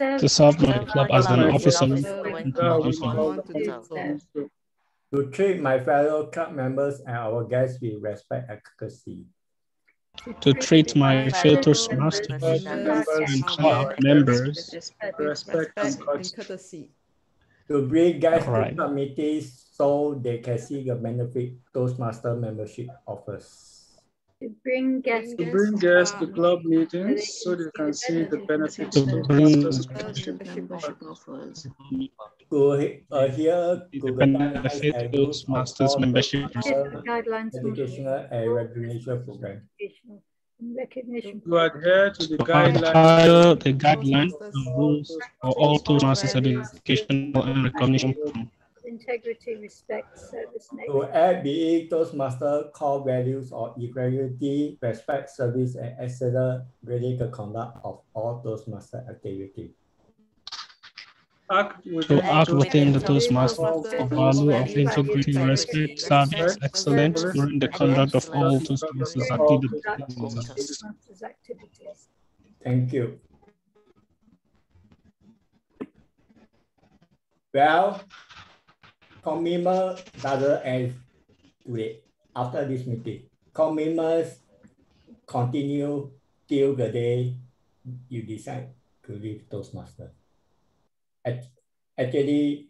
To serve my club as an officer. when we called call upon to do so. To treat my fellow club members and our guests with respect and courtesy. To treat my fellow Members Toastmasters members and club members with Respect and and courtesy. courtesy. To bring guests to Right. club meetings so they can see the benefit Toastmaster membership offers. To bring guests, To bring guests to club meetings so they can see the benefits of bring Toastmasters To he- adhere to the the guidelines benefit and rules of Toastmasters all membership. Toastmaster guidelines educational and regulation program. educational and recognition. to adhere to the guidelines the guidelines and rules for all Toastmasters educational and recognition program. Integrity, respect, service, To nature. add being master core values of equality, respect, service, and excellent really the conduct of all Toastmaster activity. act To act within the Toastmasters Toastmasters value of integrity, respect, service, excellence during the conduct of all Toastmasters activities. Toastmasters activities. Thank you. Well, commitment doesn't end today after this meeting. Commitments continue till the day you decide to leave Toastmaster. Act- Actually,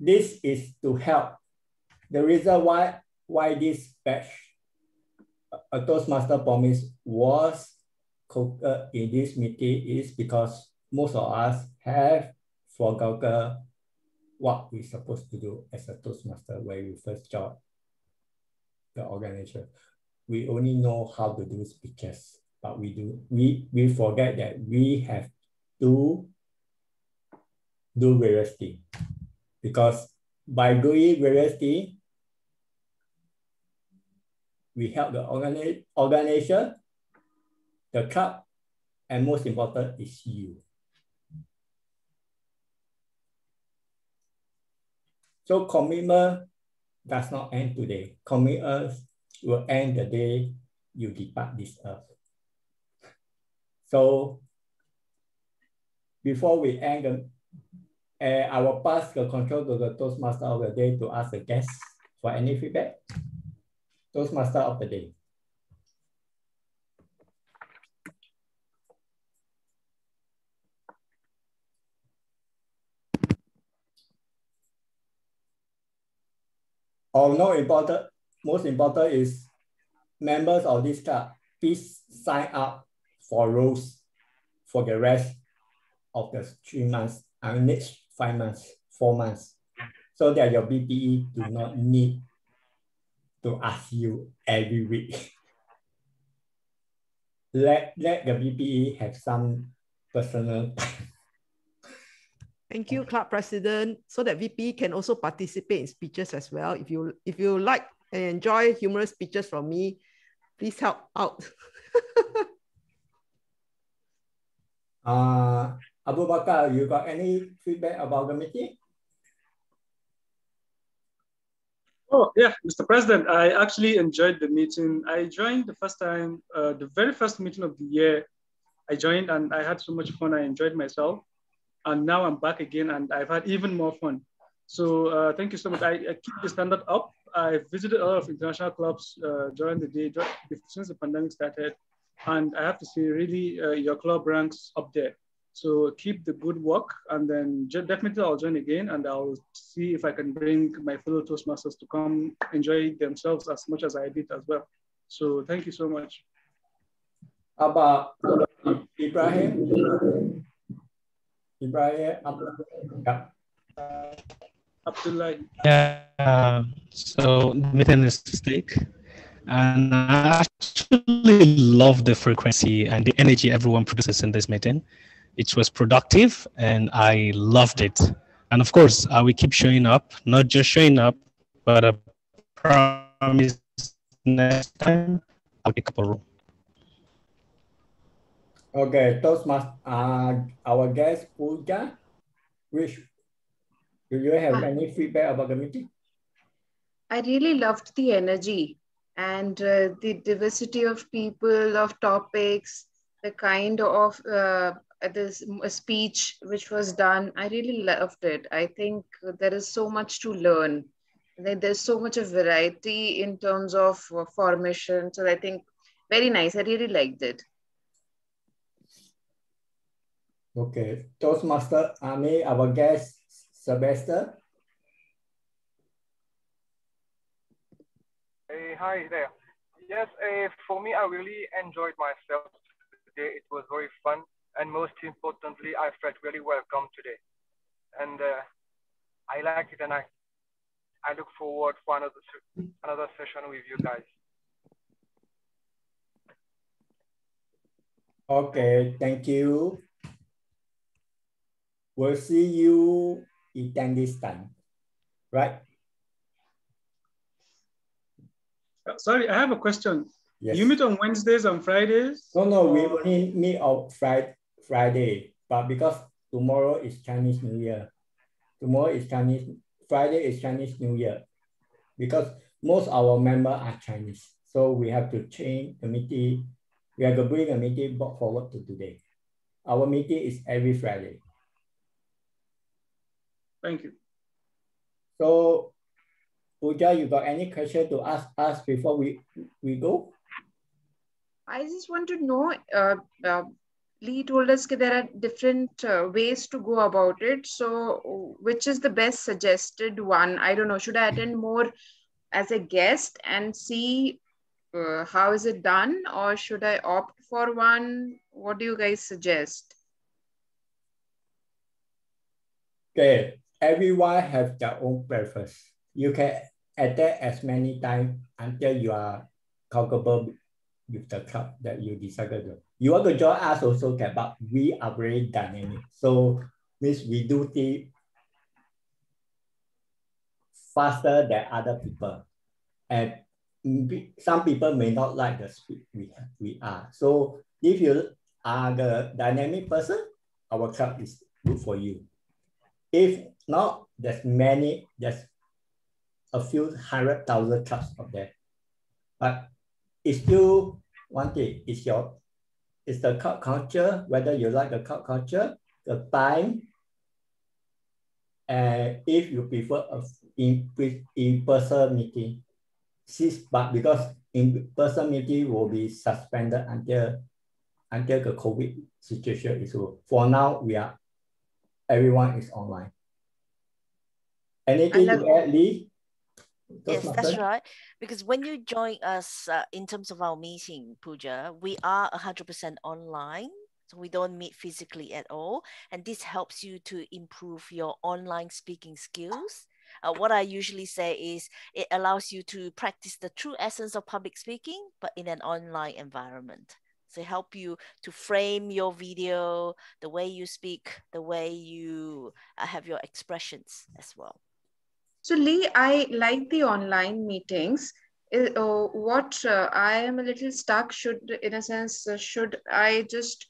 this is to help. The reason why why this batch a Toastmaster promise was cooked uh, in this meeting is because most of us have forgotten what we're supposed to do as a Toastmaster when we first joined the organization. We only know how to do speeches, but we do we we forget that we have to do various things. Because by doing various things, we help the organi- organization, the club, and most important is you. So commitment does not end today. Commitment will end the day you depart this earth. So before we end, uh, I will pass the control to the Toastmaster of the day to ask the guests for any feedback. Toastmaster of the day. Oh, no important, most important is members of this club, please sign up for roles for the rest of the three months and next five months, four months, so that your VPE do not need to ask you every week. (laughs) let, let the VPE have some personal time. Thank you, club president, so that VP can also participate in speeches as well. If you if you like and enjoy humorous speeches from me, please help out. (laughs) uh, Abu Bakar, you got any feedback about the meeting? Oh, yeah, Mr. President, I actually enjoyed the meeting. I joined the first time, uh, the very first meeting of the year. I joined and I had so much fun. I enjoyed myself. And now I'm back again and I've had even more fun. So uh, thank you so much. I, I, keep the standard up. I visited a lot of international clubs uh, during the day, since the pandemic started. And I have to say, really, uh, your club ranks up there. So keep the good work, and then definitely I'll join again, and I'll see if I can bring my fellow Toastmasters to come enjoy themselves as much as I did as well. So thank you so much. About Ibrahim. Ibrahim yeah. Abdullah. Yeah, so meeting is stake. And I actually love the frequency and the energy everyone produces in this meeting. It was productive and I loved it. And of course, uh, we keep showing up, not just showing up, but a promise next time I'll pick up a room. Okay, Toastmaster, uh, our guest, Pooja, which do you have uh, any feedback about the meeting? I really loved the energy and uh, the diversity of people, of topics, the kind of uh, this speech which was done. I really loved it. I think there is so much to learn. There's so much of variety in terms of formation. So I think very nice. I really liked it. Okay. Toastmaster Ami, our guest, Sylvester. Hey, hi there. Yes, uh, for me, I really enjoyed myself today. It was very fun and most importantly, I felt really welcome today. And uh, I like it, and I I look forward for another another session with you guys. Okay, thank you. We'll see you in 10 days time, right? Uh, sorry, I have a question. Yes. You meet on Wednesdays and Fridays? No, no, we only meet on Friday, Friday, but because tomorrow is Chinese New Year, tomorrow is Chinese, Friday is Chinese New Year, because most our members are Chinese. So we have to change the meeting. We have to bring a meeting forward to today. Our meeting is every Friday. Thank you. So, Pooja, you got any question to ask us before we, we go? I just want to know, uh, uh, Lee told us that there are different uh, ways to go about it. So, which is the best suggested one? I don't know. Should I attend more as a guest and see uh, how is it done, or should I opt for one? What do you guys suggest? Okay, everyone have their own preference. You can attend as many times until you are comfortable with the club that you decided to you want to join us also can, but we are very dynamic. So means we do things faster than other people. And some people may not like the speed we we are. So if you are the dynamic person, our club is good for you. If not, there's many, there's a few hundred thousand clubs of there. But it's still one thing, it's your, it's the club culture, whether you like the club culture, the time, and if you prefer a in, in person meeting, but because in person meeting will be suspended until until the COVID situation is over. For now, we are everyone is online. Anything to add, Lee? Yes, that's right. Because when you join us uh, in terms of our meeting, Puja, we are 100% online. So we don't meet physically at all. And this helps you to improve your online speaking skills. Uh, what I usually say is it allows you to practice the true essence of public speaking, but in an online environment. So help you to frame your video, the way you speak, the way you uh, have your expressions as well. So Lee, I like the online meetings. Uh, what uh, I am a little stuck should, in a sense, uh, should I just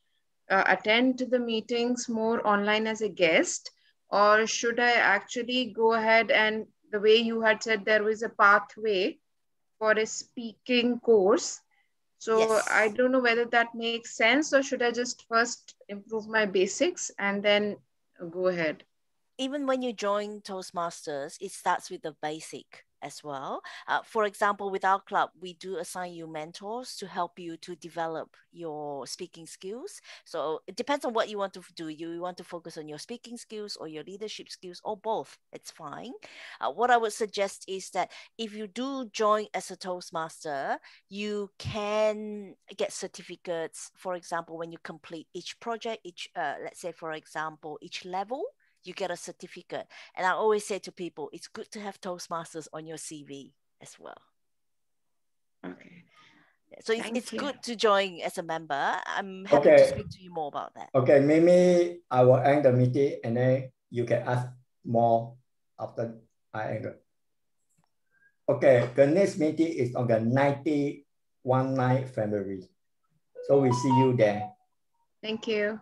uh, attend the meetings more online as a guest or should I actually go ahead and the way you had said there was a pathway for a speaking course. So yes. I don't know whether that makes sense or should I just first improve my basics and then go ahead? Even when you join Toastmasters, it starts with the basic as well. Uh, for example, with our club, we do assign you mentors to help you to develop your speaking skills. So it depends on what you want to do. You want to focus on your speaking skills or your leadership skills or both. It's fine. Uh, what I would suggest is that if you do join as a Toastmaster, you can get certificates. For example, when you complete each project, each uh, let's say for example, each level you get a certificate. And I always say to people, it's good to have Toastmasters on your CV as well. Okay. So it's, it's good to join as a member. I'm happy okay. to speak to you more about that. Okay, maybe I will end the meeting and then you can ask more after I end. Okay, the next meeting is on the 91 9 February. So we see you there. Thank you.